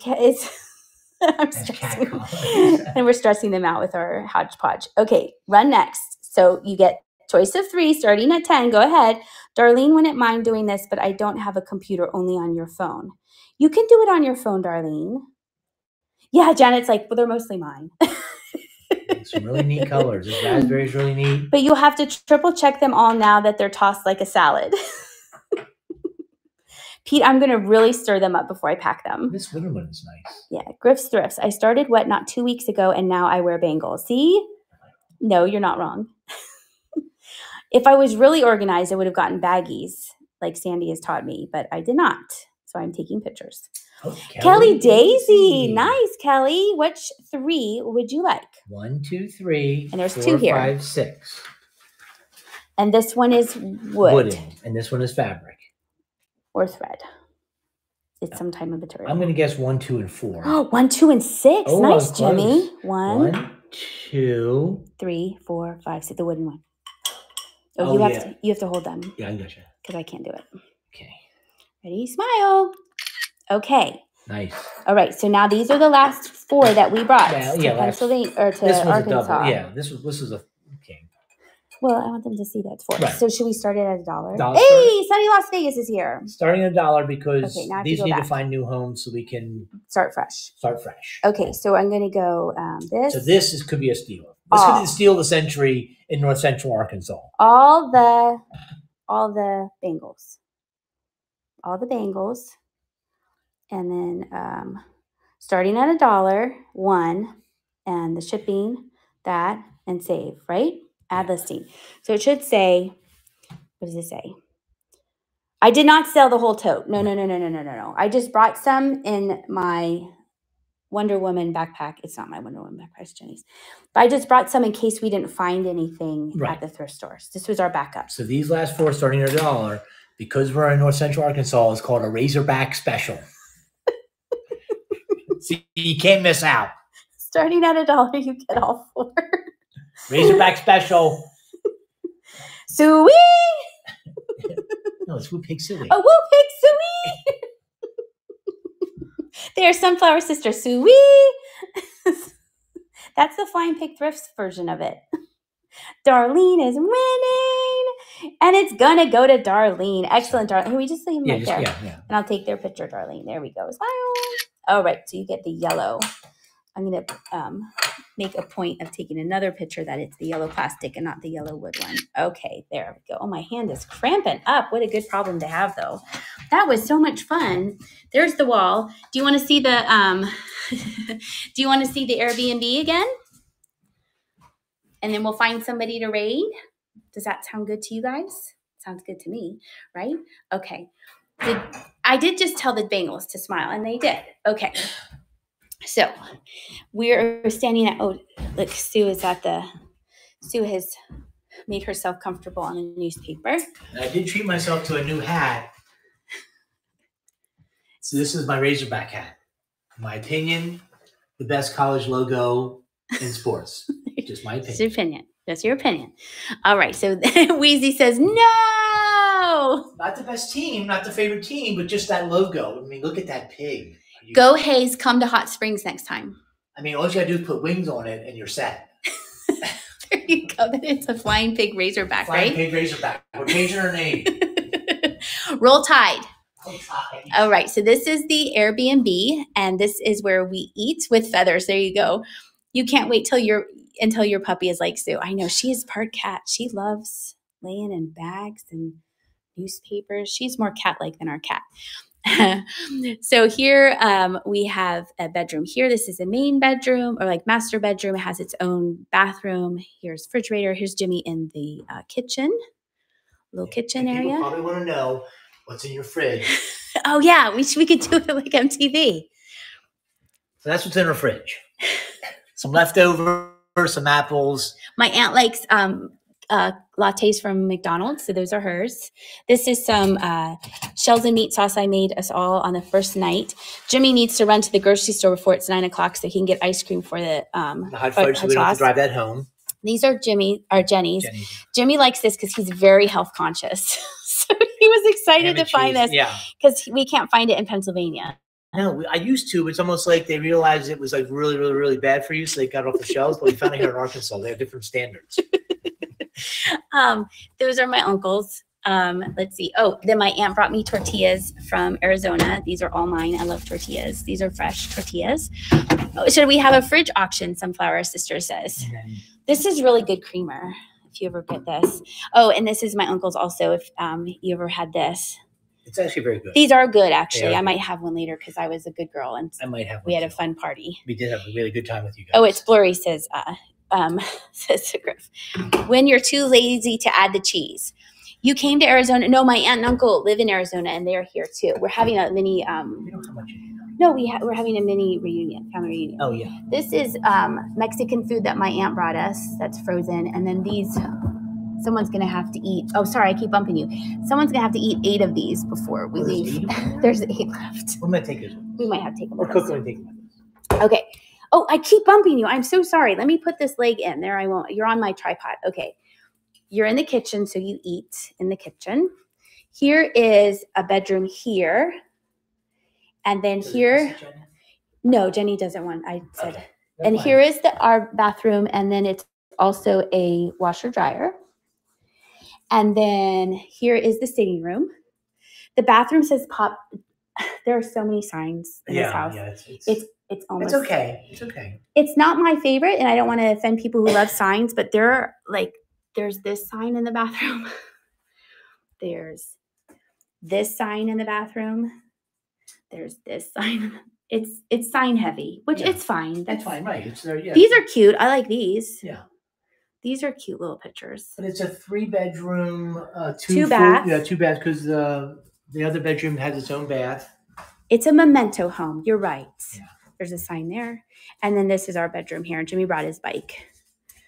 ca- is I'm stressing. and we're stressing them out with our hodgepodge. Okay, run next. So you get choice of three starting at 10. Go ahead. Darlene wouldn't mind doing this, but I don't have a computer only on your phone. You can do it on your phone, Darlene. Yeah, Janet's like, well, they're mostly mine. Some really neat colors. This raspberry is really neat. But you'll have to triple check them all now that they're tossed like a salad. Pete, I'm going to really stir them up before I pack them. This winter one is nice. Yeah, Griff's Thrifts. I started Whatnot two weeks ago, and now I wear bangles. See? No, you're not wrong. if I was really organized, I would have gotten baggies like Sandy has taught me, but I did not. So I'm taking pictures. Oh, Kelly, Daisy. Nice, Kelly. Which three would you like? One, two, three. And there's four, two here. Five, six. And this one is wood Wooden. And this one is fabric. Or thread. It's some type of material. I'm going to guess one, two, and four. Oh, one, two, and six. Oh, nice, Jimmy. One, One, two. three, four, five, six. The wooden one. Oh, Oh, you have yeah. to you have to hold them Yeah, I gotcha. because I can't do it. Okay. Ready? Smile. Okay. Nice. All right. So now these are the last four that we brought Yeah, to yeah, Pennsylvania or to this was a Arkansas. double. Yeah, this was this was a. Well, I want them to see that it's four. Right. So should we start it at a dollar? Dollar hey, sunny Las Vegas is here. Starting at a dollar because Okay, now I have to these go need to find new homes so we can Start fresh. start fresh. Okay. So I'm going to go um, this. So this is could be a steal. This could Oh. be the steal of the century in North Central Arkansas. all the all the bangles all the bangles and then um, starting at a dollar one and the shipping that and save right ad listing. So it should say, what does it say? I did not sell the whole tote. No, no, no, no, no, no, no, no. I just brought some in my Wonder Woman backpack. It's not my Wonder Woman backpack, it's Jenny's. But I just brought some in case we didn't find anything Right. at the thrift stores. This was our backup. So these last four starting at a dollar, because we're in North Central Arkansas, is called a Razorback Special. See, you can't miss out. Starting at a dollar, you get all four. Razorback Special. Sooie! No, it's Whoop Pig Silly. A whoop pig Sooie! They're sunflower sister Sooie! That's the Flying Pig Thrifts version of it. Darlene is winning! And it's gonna go to Darlene. Excellent, Darlene. Can we just leave them yeah, right just, there? yeah, yeah. And I'll take their picture, Darlene. There we go. Smile. All right, so you get the yellow. I'm gonna um, make a point of taking another picture that it's the yellow plastic and not the yellow wood one. Okay, there we go. Oh, my hand is cramping up. What a good problem to have, though. That was so much fun. There's the wall. Do you want to see the um? do you want to see the Airbnb again? And then we'll find somebody to raid. Does that sound good to you guys? Sounds good to me, right? Okay. Did, I did just tell the Bengals to smile, and they did. Okay. So we're standing at, oh, look, Sue is at the, Sue has made herself comfortable on the newspaper. I did treat myself to a new hat. So this is my Razorback hat. In my opinion, the best college logo in sports. Just my your opinion. opinion. That's your opinion. All right. So Wheezy says, no. Not the best team, not the favorite team, but just that logo. I mean, look at that pig. You- Go Hayes, come to Hot Springs next time. I mean, all you gotta do is put wings on it and you're set. There you go. It's a flying pig razorback, Flying right? Pig Razorback. We're changing her name. Roll Tide. Oh, fine. All right, so this is the Airbnb, and this is where we eat with feathers. There you go. You can't wait till your until your puppy is like Sue. I know she is part cat. She loves laying in bags and newspapers. She's more cat-like than our cat. so here um, we have a bedroom. Here, this is a main bedroom or like master bedroom. It has its own bathroom. Here's refrigerator. Here's Jimmy in the uh, kitchen, little kitchen And area. probably want to know what's in your fridge. Oh yeah, we should, we could do it like MTV. So that's what's in her fridge. Some leftovers, some apples. My aunt likes um, uh, lattes from McDonald's, so those are hers. This is some uh, shells and meat sauce I made us all on the first night. Jimmy needs to run to the grocery store before it's nine o'clock so he can get ice cream for the um, The hot hot- fudge, so we don't have to drive that home. These are Jimmy or Jenny's. Jenny. Jimmy likes this because he's very health conscious. so he was excited to and find cheese. this Yeah. because we can't find it in Pennsylvania. No, I used to. It's almost like they realized it was like really, really, really bad for you, so they got it off the shelves. But we found it here in Arkansas. They have different standards. um, those are my uncles. Um, let's see. Oh, then my aunt brought me tortillas from Arizona. These are all mine. I love tortillas. These are fresh tortillas. Oh, should we have a fridge auction? Sunflower Sister says. This is really good creamer. If you ever get this. Oh, and this is my uncle's also. If um, you ever had this, It's actually very good. These are good, actually. are I good. might have one later because I was a good girl and I might have. we had a fun party. We did have a really good time with you guys. Oh, it's blurry, says uh, um, says Griff. When you're too lazy to add the cheese. You came to Arizona. No, my aunt and uncle live in Arizona, and they're here too. We're having a mini. Um, You know how much no, we ha- we're having a mini reunion, family reunion. Oh yeah. This is um, Mexican food that my aunt brought us. That's frozen, and then these. Someone's gonna have to eat. Oh, sorry, I keep bumping you. Someone's gonna have to eat eight of these before we Oh, leave. There's eight left. We might take it. We might have to take them with cooking and taking it. Okay. Oh, I keep bumping you. I'm so sorry. Let me put this leg in. There I won't. You're on my tripod. Okay. You're in the kitchen, so you eat in the kitchen. Here is a bedroom here. And then Does here, Jenny? no, Jenny doesn't want, I said. Okay. And Never here is the our bathroom, and then it's also a washer dryer. And then here is the sitting room. The bathroom says pop. There are so many signs in yeah, this house. Yeah, it's, it's, It's it's almost it's okay. It's okay. it's not my favorite and i don't want to offend people who love signs but there are like there's this sign in the bathroom there's this sign in the bathroom there's this sign it's it's sign heavy which Yeah. it's fine That's fine, right? It's there. Yeah. these are cute i like these Yeah. these are cute little pictures But it's a three bedroom, uh, two, Two baths. Yeah, two baths because the the other bedroom has its own bath. it's a memento home you're right Yeah. There's a sign there and then this is our bedroom here jimmy brought his bike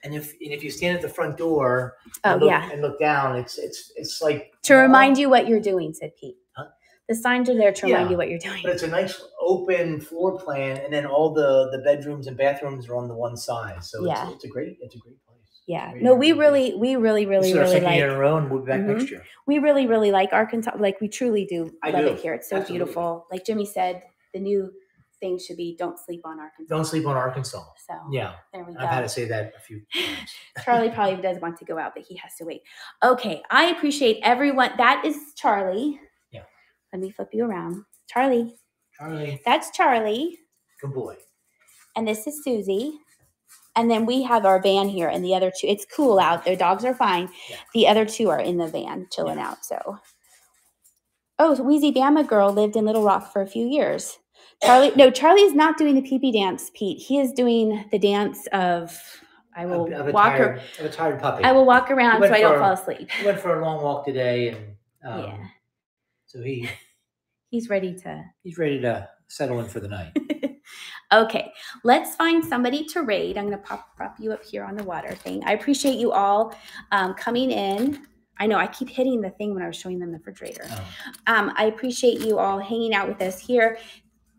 And if and if you stand at the front door, oh and look, yeah and look down, it's it's it's like to remind you what you're doing said pete Huh? the signs are there to remind Yeah. you what you're doing But it's a nice open floor plan, and then all the the bedrooms and bathrooms are on the one side. So Yeah. it's, it's a great it's a great place. Yeah. Very No, we really, we really, really, this really second year in like. a row, and we'll be back Mhm. next year. We really, really like Arkansas. Like we truly do I love do. it here. It's so Absolutely. beautiful. Like Jimmy said, the new thing should be "Don't sleep on Arkansas." Don't sleep on Arkansas. So Yeah, there we go. I've had to say that a few times. Charlie probably does want to go out, but he has to wait. Okay, I appreciate everyone. That is Charlie. Yeah. Let me flip you around. Charlie. Charlie, That's Charlie. good boy. And this is Susie. And then we have our van here, and the other two. It's cool out. Their dogs are fine. Yeah. The other two are in the van chilling out. So, oh, Wheezy Bama girl lived in Little Rock for a few years. Charlie, no, Charlie is not doing the pee pee dance, Pete. He is doing the dance of I will Of- of walk. tired, Ar- of a tired puppy. I will walk around so I don't for- fall asleep. He went for a long walk today, and um, Yeah. so he He's ready to he's ready to settle in for the night. okay, let's find somebody to raid. I'm going to pop prop you up here on the water thing. I appreciate you all um, coming in. I know I keep hitting the thing when I was showing them the refrigerator. Um, Um, I appreciate you all hanging out with us here.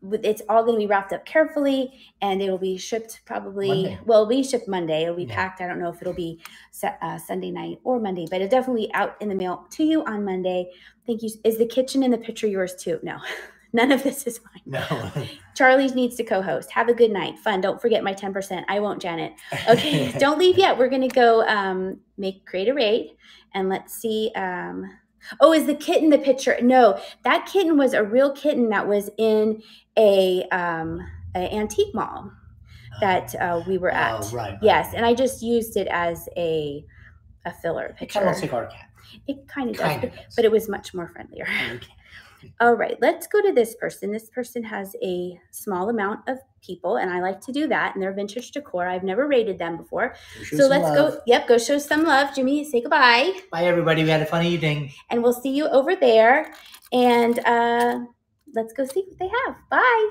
With- It's all going to be wrapped up carefully, and it will be shipped probably. Monday. Well, it'll be shipped Monday. It'll be Yeah. packed. I don't know if it'll be uh, Sunday night or Monday, but it'll definitely out in the mail to you on Monday. Thank you. Is the kitchen in the picture yours too? No, none of this is mine. no. Charlie needs to co-host. Have a good night. Fun. Don't forget my 10%. I won't, Janet. Okay, don't leave yet. We're gonna go um make create a rate and let's see. Um oh, is the kitten the picture? No, that kitten was a real kitten that was in a um an antique mall that uh, we were at. Oh, right. Yes, and I just used it as a a filler picture. It kind of looks like our cat. it kind of does, Kind but, of does. but it was much more friendlier. All right, let's go to this person. This person has a small amount of people, and I like to do that. And they're vintage decor. I've never rated them before. So let's love. go. Yep, go show some love. Jimmy, say goodbye. Bye, everybody. We had a fun evening. And we'll see you over there. And uh, let's go see what they have. Bye.